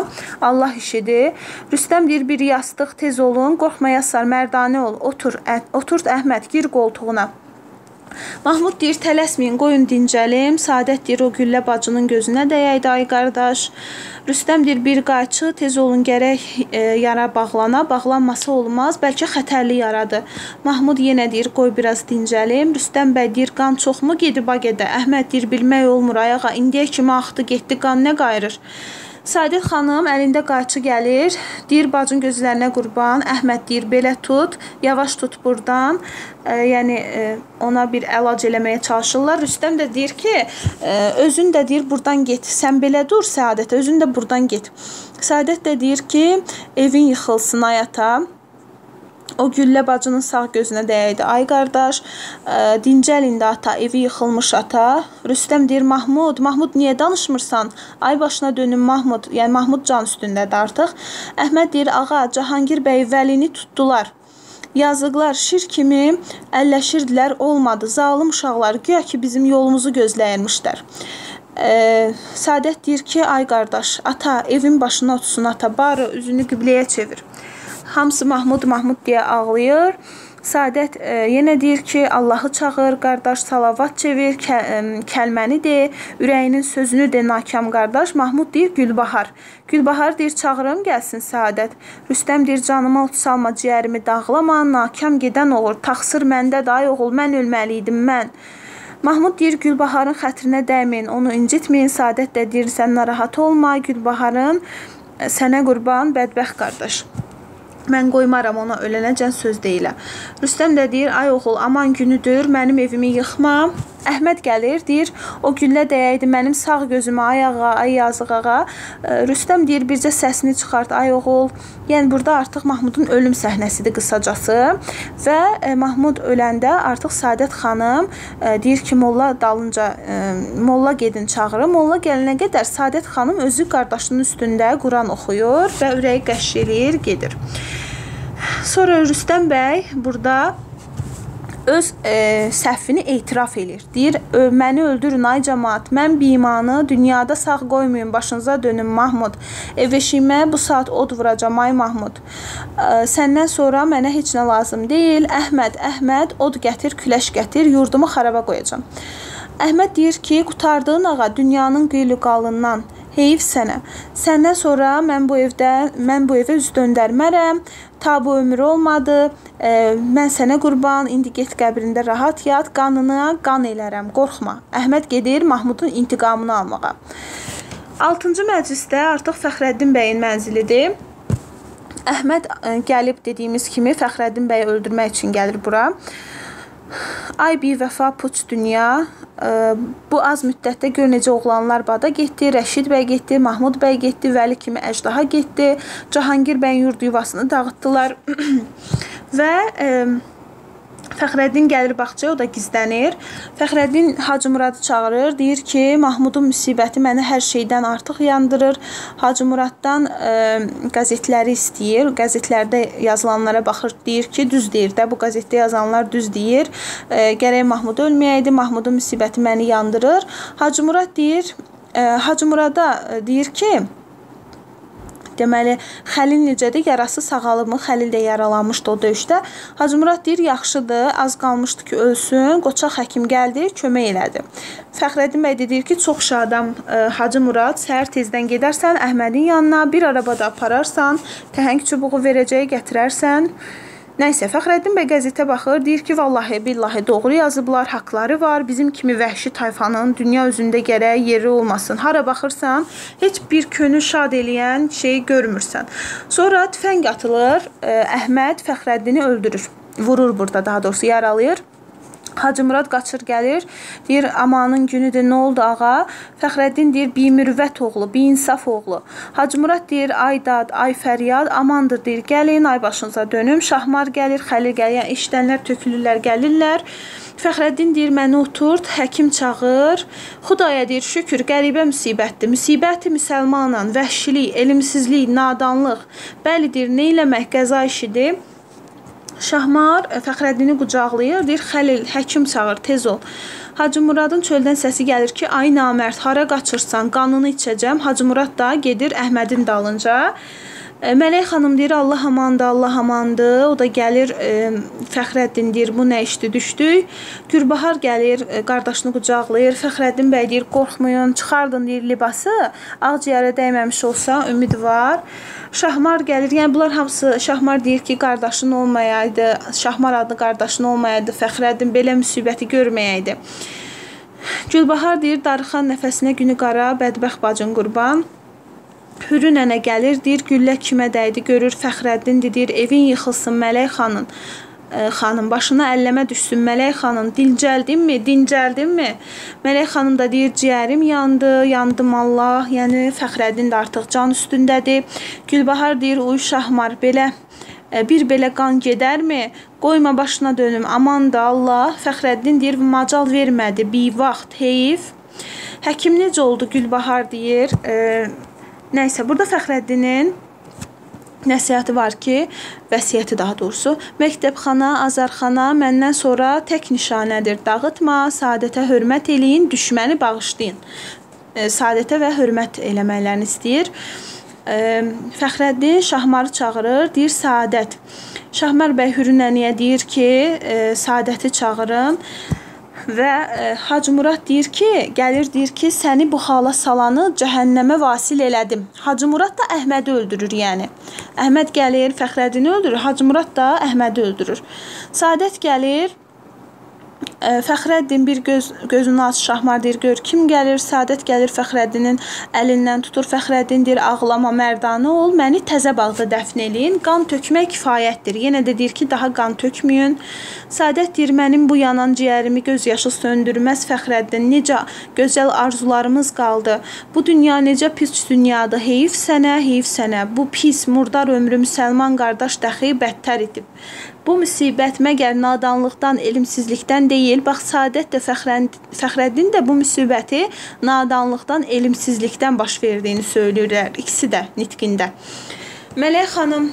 Allah işidir. Rüstəm deyir, bir yastıq tez olun, qorxma Yassar, mərdanə ol. Otur, ə, otur Əhməd, gir qoltuğuna. Mahmud deyir, tələsməyin, qoyun dincəlim. Sadət deyir, o güllə bacının gözünə dəyəydi, ay qardaş. Rüstəm deyir, bir qayçı, tez olun gərək e, yara bağlana, bağlanması olmaz, bəlkə xətərli yaradır. Mahmud yenə deyir, qoy biraz dincəlim. Rüstəm bəy deyir, qan çoxmu gedib a gedə? Əhməd deyir, bilmək olmur ayağa, indiyə kimi axdı, getdi, qan nə qayırır? Sadət xanım əlində qayçı gəlir. Deyir bacın gözlərinə qurban. Əhməd deyir belə tut, yavaş tut burdan. E, yəni e, ona bir əlac eləməyə çalışırlar. Rüstəm də deyir ki, e, özün də deyir burdan get. Sən belə dur Səadət, özün də burdan get. Səadət də deyir ki, evin yıxılsın ayata. O güllə bacının sağ gözünə dəyəydi. Ay qardaş, ə, dincəl indi ata, evi yıxılmış ata. Rüstəm deyir, Mahmud, Mahmud niyə danışmırsan? Ay başına dönüm Mahmud. Yəni Mahmud can üstündədir artıq. Əhməd deyir, ağa, Cahangir bəy vəlini tutdular. Yazıqlar şir kimi əlləşirdilər, olmadı. Zalım uşaqlar güya ki bizim yolumuzu gözləyirmişlər. Ə, Sadət deyir ki, ay qardaş, ata evin başına otursun ata, barı üzünü qibləyə çevir. Hamısı Mahmud, Mahmud deyə ağlayır. Sadət e, yenə deyir ki, Allahı çağır, qardaş salavat çevir, kə, e, kəlməni de, ürəyinin sözünü de nakam qardaş. Mahmud deyir Gülbahar. Gülbahar deyir çağırım gəlsin Sadət. Rüstəm deyir canıma ot salma, ciyərimi dağlama, nakam gedən olur. Taxsır məndə day oğul, mən ölməli idim mən. Mahmud deyir Gülbaharın xətrinə dəyməyin, onu incitməyin. Sadət də deyir sən narahat olma, Gülbaharın e, sənə qurban bədbəxt qardaş. Mən qoymaram ona ölənəcən söz deyiləm. Rüstəm də deyir, ay oğul, aman günüdür, mənim evimi yıxma. Əhməd gəlir, deyir, o güllə dəyəydi mənim sağ gözümə, ay ağa, ay yazıq ağa. Rüstəm deyir, bircə səsini çıxart, ay oğul. Yəni burada artıq Mahmudun ölüm səhnəsidir qısacası və Mahmud öləndə artıq Sadət xanım deyir ki, molla dalınca molla gedin çağırın. Molla gələnə qədər Sadət xanım özü qardaşının üstündə Quran oxuyur və ürəyi qəşş eləyir, gedir. Sonra Rüstəm bəy burada öz e, səhvini etiraf eləyir. Deyir, məni öldürün ay cəmaət. Mən bimanı dünyada sağ qoymayın, başınıza dönün Mahmud. Ev eşiyimə bu saat od vuracam ay Mahmud. E, səndən sonra mənə heç nə lazım deyil. Əhməd, Əhməd, od gətir, küləş gətir, yurdumu xaraba qoyacam. Əhməd deyir ki, qutardığın ağa dünyanın qıylı-qalından Heyf sənə. Səndən sonra mən bu evdə, mən bu evə üz döndərmərəm. Ta bu ömür olmadı. E, mən sənə qurban, indi get qəbrində rahat yat, qanına qan elərəm, qorxma. Əhməd gedir Mahmudun intiqamını almağa. 6-cı məclisdə artıq Fəxrəddin bəyin mənzilidir. Əhməd e, gəlib dediyimiz kimi Fəxrəddin bəyi öldürmək üçün gəlir bura. Ay bir vəfa puç dünya. Bu az müddətdə gör necə oğlanlar bada getdi, Rəşid bəy getdi, Mahmud bəy getdi, Vəli kimi əjdaha getdi. Cahangir bəyin yurd yuvasını dağıtdılar. Və Fəxrəddin gəlir bağçaya, o da gizlənir. Fəxrəddin Hacı Muradı çağırır, deyir ki, Mahmudun müsibəti məni hər şeydən artıq yandırır. Hacı Muraddan ə, e, qəzetləri istəyir. Qəzetlərdə yazılanlara baxır, deyir ki, düz deyir də, bu qəzetdə yazanlar düz deyir. Ə, e, gərək Mahmud ölməyəydi, Mahmudun müsibəti məni yandırır. Hacı Murad deyir, ə, e, Hacı Murada deyir ki, Deməli, Xəlil necədir? Yarası sağalıbmı? Xəlil də yaralanmışdı o döyüşdə. Hacı Murad deyir, yaxşıdır, az qalmışdı ki, ölsün. Qoçaq həkim gəldi, kömək elədi. Fəxrəddin bəy deyir ki, çox şadam e, Hacı Murad, səhər tezdən gedərsən Əhmədin yanına, bir arabada apararsan, təhəng çubuğu verəcəyi gətirərsən. Nəysə, Fəxrəddin bəy qəzetə baxır, deyir ki, vallahi billahi doğru yazıblar, haqqları var. Bizim kimi vəhşi tayfanın dünya üzündə gərək yeri olmasın. Hara baxırsan, heç bir könül şad eləyən şey görmürsən. Sonra tüfəng atılır, Əhməd Fəxrəddini öldürür. Vurur burada, daha doğrusu yaralayır. Hacı Murad qaçır gəlir. Deyir, amanın günüdür, nə oldu ağa? Fəxrəddin deyir, bimürvət oğlu, biinsaf oğlu. Hacı Murad deyir, ay dad, ay fəryad, amandır deyir, gəlin, ay başınıza dönüm. Şahmar gəlir, Xəlil gəlir, yəni işlənlər, tökülürlər, gəlirlər. Fəxrəddin deyir, məni oturt, həkim çağır. Xudaya deyir, şükür, qəribə müsibətdir. Müsibəti müsəlmanan, vəhşilik, elmsizlik, nadanlıq. Bəli deyir, nə eləmək qəza işidir. Şahmar e, Fəxrəddini qucaqlayır, deyir: "Xəlil, həkim çağır, tez ol." Hacı Muradın çöldən səsi gəlir ki, "Ay namərd, hara qaçırsan? Qanını içəcəm." Hacı Murad da gedir Əhmədin dalınca. Mələk xanım deyir, Allah amandır, Allah amandır. O da gəlir, e, Fəxrəddin deyir, bu nə işdi, düşdük. Gürbahar gəlir, e, qardaşını qucaqlayır. Fəxrəddin bəy deyir, qorxmayın, çıxardın deyir libası. Ağciyərə dəyməmiş olsa ümid var. Şahmar gəlir. Yəni bunlar hamısı Şahmar deyir ki, qardaşın olmayaydı, Şahmar adlı qardaşın olmayaydı, Fəxrəddin belə müsibəti görməyəydi. Gülbahar deyir, darıxan nəfəsinə günü qara, bədbəxt bacın qurban. Hürü nənə gəlir, deyir güllə kimə dəydi, görür Fəxrəddindir, deyir evin yıxılsın Mələk xanın. Ə, xanım başına əlləmə düşsün Mələk xanım dincəldinmi dincəldinmi Mələk xanım da deyir ciyərim yandı yandım Allah yəni Fəxrəddin də artıq can üstündədir. Gülbahar deyir uy Şahmar belə ə, bir belə qan gedərmi? Qoyma başına dönüm aman da Allah. Fəxrəddin deyir macal vermədi bir vaxt heyif. Həkim necə oldu Gülbahar deyir? Ə, Nəysə, burada Fəxrəddinin nəsihəti var ki, vəsiyyəti daha doğrusu, məktəbxana, azarxana məndən sonra tək nişanədir. Dağıtma, saadətə hörmət eləyin, düşməni bağışlayın. E, saadətə və hörmət eləməklərini istəyir. E, Fəxrəddin Şahmarı çağırır, deyir Saadət. Şahmar bəy Hürünəniyə deyir ki, e, Saadəti çağırın və e, Hacı Murad deyir ki, gəlir deyir ki, səni bu hala salanı cəhənnəmə vasil elədim. Hacı Murad da Əhmədi öldürür, yəni. Əhməd gəlir, Fəxrəddini öldürür, Hacı Murad da Əhmədi öldürür. Sadət gəlir, Fəxrəddin bir göz gözünü aç Şahmar deyir, gör kim gəlir? Sadət gəlir Fəxrəddinin əlindən tutur. Fəxrəddin deyir, ağlama, mərdanə ol, məni təzə bağda dəfn eləyin. Qan tökmək kifayətdir. Yenə də deyir ki, daha qan tökməyin. Sadət deyir, mənim bu yanan ciyərimi göz yaşı söndürməz Fəxrəddin. Necə gözəl arzularımız qaldı. Bu dünya necə pis dünyadır. Heyf sənə, heyf sənə. Bu pis murdar ömrü müsəlman qardaş dəxi bədtər edib. Bu müsibət məgər nadanlıqdan, elmsizlikdən deyil. Bax, Sadət də Fəxrəddin də bu müsibəti nadanlıqdan, elmsizlikdən baş verdiyini söyləyirlər. İkisi də nitqində. Mələk xanım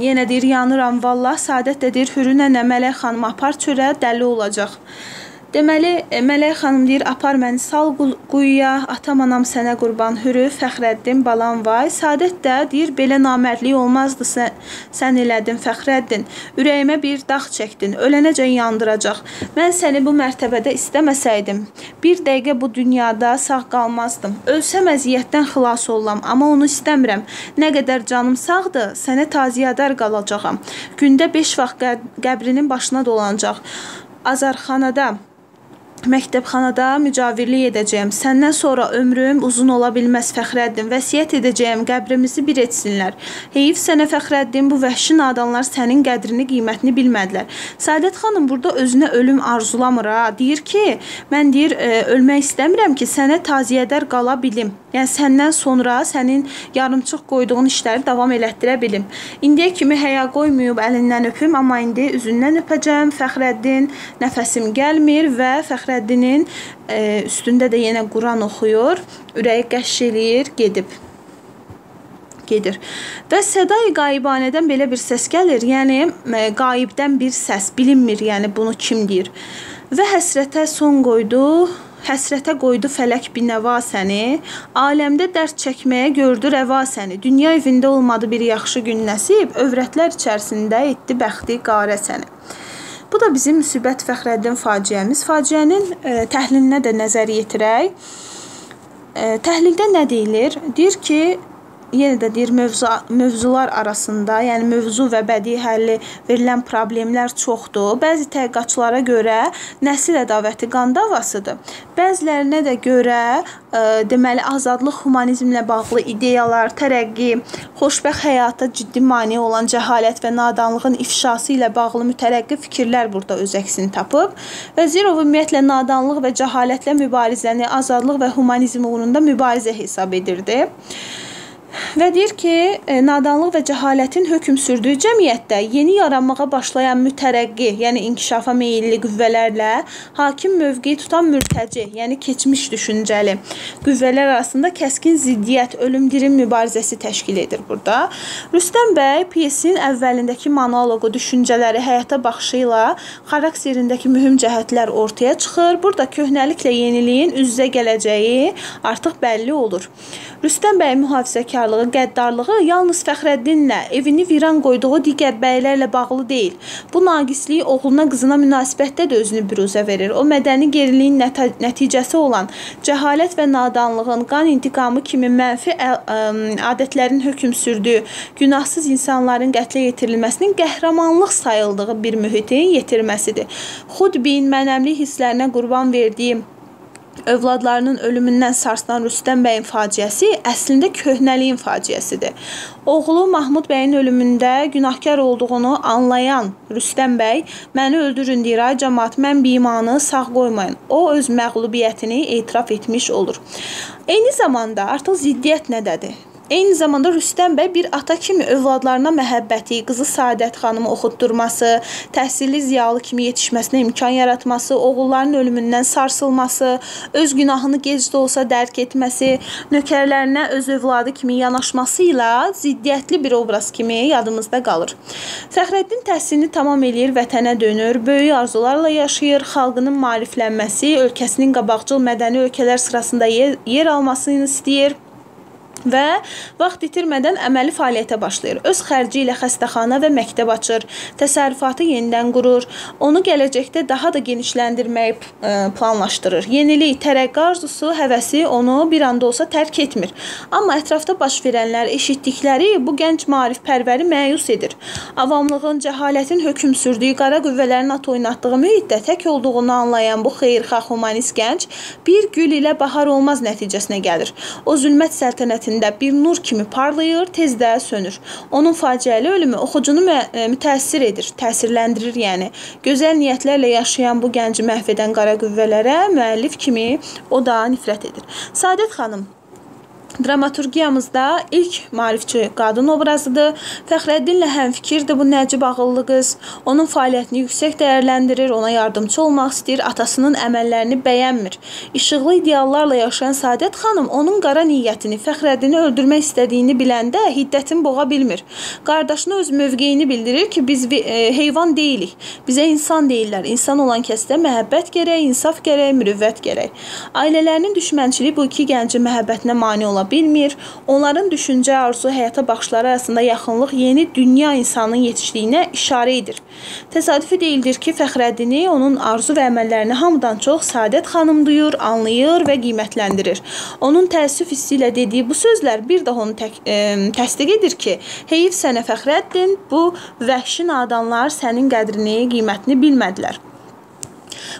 yenə deyir, yanıram vallah. Sadət də deyir, Hürü nənə Mələk xanım apar çörə, dəli olacaq. Deməli, e, Mələk xanım deyir, apar məni sal quyuya, atam anam sənə qurban hürü, Fəxrəddin, balam vay. Sadət də deyir, belə namərdlik olmazdı sən, sən elədin Fəxrəddin. Ürəyimə bir dağ çəkdin, ölənəcən yandıracaq. Mən səni bu mərtəbədə istəməsəydim, bir dəqiqə bu dünyada sağ qalmazdım. Ölsəm əziyyətdən xilas olam, amma onu istəmirəm. Nə qədər canım sağdır, sənə taziyadar qalacağam. Gündə 5 vaxt qəbrinin başına dolanacaq. Azarxanada Məktəbxanada mücavirlik edəcəyəm. Səndən sonra ömrüm uzun ola bilməz Fəxrəddin. Vəsiyyət edəcəyəm qəbrimizi bir etsinlər. Heyif sənə Fəxrəddin, bu vəhşi nadanlar sənin qədrini, qiymətini bilmədilər. Sadət xanım burada özünə ölüm arzulamır ha. Deyir ki, mən deyir e, ölmək istəmirəm ki, sənə taziyədar qala bilim. Yəni səndən sonra sənin yarımçıq qoyduğun işləri davam elətdirə bilim. İndiyə kimi həya qoymayıb əlindən öpüm, amma indi üzündən öpəcəm. Fəxrəddin nəfəsim gəlmir və Fəxrəddinin e, üstündə də yenə Quran oxuyur. Ürəyi qəşş eləyir, gedib gedir. Və səda-i qaybanədən belə bir səs gəlir. Yəni e, qayibdən bir səs, bilinmir, yəni bunu kim deyir. Və həsrətə son qoydu Həsrətə qoydu fələk binəva səni, aləmdə dərd çəkməyə gördü rəva səni. Dünya evində olmadı bir yaxşı gün nəsib, övrətlər içərisində etdi bəxti qarə səni. Bu da bizim müsibət Fəxrəddin faciəmiz. Faciənin e, təhlilinə də nəzər yetirək. E, təhlildə nə deyilir? Deyir ki, yenə də deyir mövzu mövzular arasında, yəni mövzu və bədii həlli verilən problemlər çoxdur. Bəzi tədqiqatçılara görə nəsil ədavəti qan davasıdır. Bəzilərinə də görə ə, e, deməli azadlıq, humanizmlə bağlı ideyalar, tərəqqi, xoşbəxt həyata ciddi mane olan cəhalət və nadanlığın ifşası ilə bağlı mütərəqqi fikirlər burada öz əksini tapıb. Və Zirov ümumiyyətlə nadanlıq və cəhalətlə mübarizəni azadlıq və humanizm uğrunda mübarizə hesab edirdi. Və deyir ki, e, nadanlıq və cəhalətin hökm sürdüyü cəmiyyətdə yeni yaranmağa başlayan mütərəqqi, yəni inkişafa meylli qüvvələrlə hakim mövqe tutan mürtəci, yəni keçmiş düşüncəli qüvvələr arasında kəskin ziddiyyət, ölüm-dirim mübarizəsi təşkil edir burada. Rüstəm bəy pyesin əvvəlindəki monoloqu, düşüncələri, həyata baxışı ilə xarakterindəki mühüm cəhətlər ortaya çıxır. Burada köhnəliklə yeniliyin üz-üzə gələcəyi artıq bəlli olur. Rüstəm bəy mühafizəkar fədakarlığı, qəddarlığı yalnız Fəxrəddinlə, evini viran qoyduğu digər bəylərlə bağlı deyil. Bu naqislik oğluna, qızına münasibətdə də özünü büruzə verir. O mədəni geriliyin nəticəsi olan cəhalət və nadanlığın, qan intiqamı kimi mənfi adətlərin hökm sürdüyü, günahsız insanların qətlə yetirilməsinin qəhrəmanlıq sayıldığı bir mühitin yetirməsidir. Xudbin mənəmli hisslərinə qurban verdiyim övladlarının ölümündən sarsılan Rüstəm bəyin faciəsi əslində köhnəliyin faciəsidir. Oğlu Mahmud bəyin ölümündə günahkar olduğunu anlayan Rüstəm bəy məni öldürün deyir, ay cəmaət, mən bimanı sağ qoymayın. O öz məğlubiyyətini etiraf etmiş olur. Eyni zamanda artıq ziddiyyət nədədir? Eyni zamanda Rüstəm bəy bir ata kimi övladlarına məhəbbəti, qızı Saadət xanımı oxutdurması, təhsilli ziyalı kimi yetişməsinə imkan yaratması, oğulların ölümündən sarsılması, öz günahını gec də olsa dərk etməsi, nökərlərinə öz övladı kimi yanaşması ilə ziddiyyətli bir obraz kimi yadımızda qalır. Fəxrəddin təhsilini tamam eləyir, vətənə dönür, böyük arzularla yaşayır, xalqının maariflənməsi, ölkəsinin qabaqcıl mədəni ölkələr sırasında yer, yer almasını istəyir və vaxt itirmədən əməli fəaliyyətə başlayır. Öz xərci ilə xəstəxana və məktəb açır, təsərrüfatı yenidən qurur, onu gələcəkdə daha da genişləndirməyi e, planlaşdırır. Yenilik, tərəqqi arzusu, həvəsi onu bir anda olsa tərk etmir. Amma ətrafda baş verənlər, eşitdikləri bu gənc maarifpərvəri məyus edir. Avamlığın, cəhalətin hökm sürdüyü qara qüvvələrin at oynatdığı mühitdə tək olduğunu anlayan bu xeyirxah humanist gənc bir gül ilə bahar olmaz nəticəsinə gəlir. O zülmət səltənətini həyətində bir nur kimi parlayır, tez də sönür. Onun faciəli ölümü oxucunu e, mütəəssir edir, təsirləndirir, yəni. Gözəl niyyətlərlə yaşayan bu gənci məhv edən qara qüvvələrə müəllif kimi o da nifrət edir. Sadət xanım Dramaturgiyamızda ilk maarifçi qadın obrazıdır. Fəxrəddinlə həmfikirdir bu nəcib ağıllı qız. Onun fəaliyyətini yüksək dəyərləndirir, ona yardımçı olmaq istəyir, atasının əməllərini bəyənmir. İşıqlı ideallarla yaşayan Sadət xanım onun qara niyyətini, Fəxrəddini öldürmək istədiyini biləndə hiddətini boğa bilmir. Qardaşına öz mövqeyini bildirir ki, biz e, heyvan deyilik. Bizə insan deyirlər. İnsan olan kəsdə məhəbbət gərək, insaf gərək, mürüvvət gərək. Ailələrinin düşmənçiliyi bu iki gəncin məhəbbətinə mane ola bilmir. Onların düşüncə, arzu, həyata baxışları arasında yaxınlıq yeni dünya insanının yetişdiyinə işarə edir. Təsadüfi deyildir ki, Fəxrəddini onun arzu və əməllərini hamıdan çox Sadət xanım duyur, anlayır və qiymətləndirir. Onun təəssüf hissi ilə dediyi bu sözlər bir daha onu tək, e, təsdiq edir ki, heyif sənə Fəxrəddin, bu vəhşi nadanlar sənin qədrini, qiymətini bilmədilər.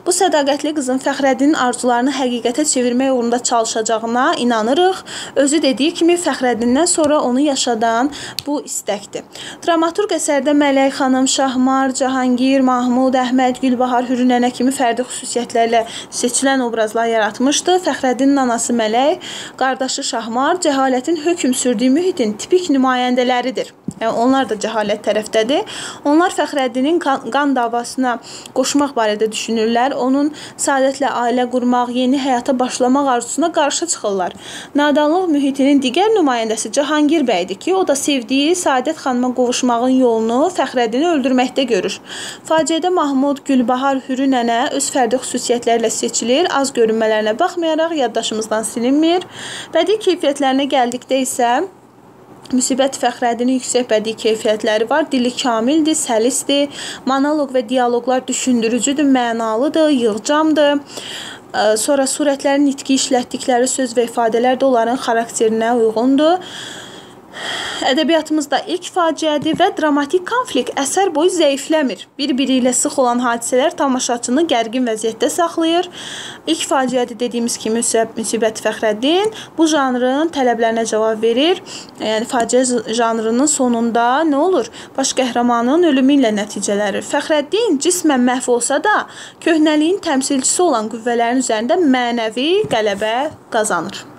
Bu sədaqətli qızın Fəxrəddinin arzularını həqiqətə çevirmək uğrunda çalışacağına inanırıq. Özü dediyi kimi Fəxrəddindən sonra onu yaşadan bu istəkdir. Dramaturq əsərdə Mələk xanım, Şahmar, Cahangir, Mahmud, Əhməd, Gülbahar, Hürünənə kimi fərdi xüsusiyyətlərlə seçilən obrazlar yaratmışdı. Fəxrəddinin anası Mələk, qardaşı Şahmar cəhalətin hökm sürdüyü mühitin tipik nümayəndələridir. Yəni onlar da cəhalət tərəfdədir. Onlar Fəxrəddinin qan, qan davasına qoşmaq barədə düşünürlər. Onun saadətlə ailə qurmaq, yeni həyata başlamaq arzusuna qarşı çıxırlar. Nadanlıq mühitinin digər nümayəndəsi Cahangir bəydir ki, o da sevdiyi Saadət xanıma qovuşmağın yolunu Fəxrəddini öldürməkdə görür. Faciədə Mahmud, Gülbahar, Hürü nənə öz fərdi xüsusiyyətlərlə seçilir. Az görünmələrinə baxmayaraq yaddaşımızdan silinmir. Bədii keyfiyyətlərinə gəldikdə isə Müsibət Fəxrəddinin yüksək bədii keyfiyyətləri var. Dili kamildir, səlisdir. Monoloq və dialoqlar düşündürücüdür, mənalıdır, yığcamdır. Sonra surətlərin nitqi işlətdikləri söz və ifadələr də onların xarakterinə uyğundur. Ədəbiyyatımızda ilk faciədir və dramatik konflikt əsər boyu zəifləmir. Bir-biri ilə sıx olan hadisələr tamaşaçını gərgin vəziyyətdə saxlayır. İlk faciədir dediyimiz kimi Müsibət Fəxrəddin bu janrın tələblərinə cavab verir. Yəni faciə janrının sonunda nə olur? Baş qəhrəmanın ölümü ilə nəticələnir. Fəxrəddin cismən məhv olsa da, köhnəliyin təmsilçisi olan qüvvələrin üzərində mənəvi qələbə qazanır.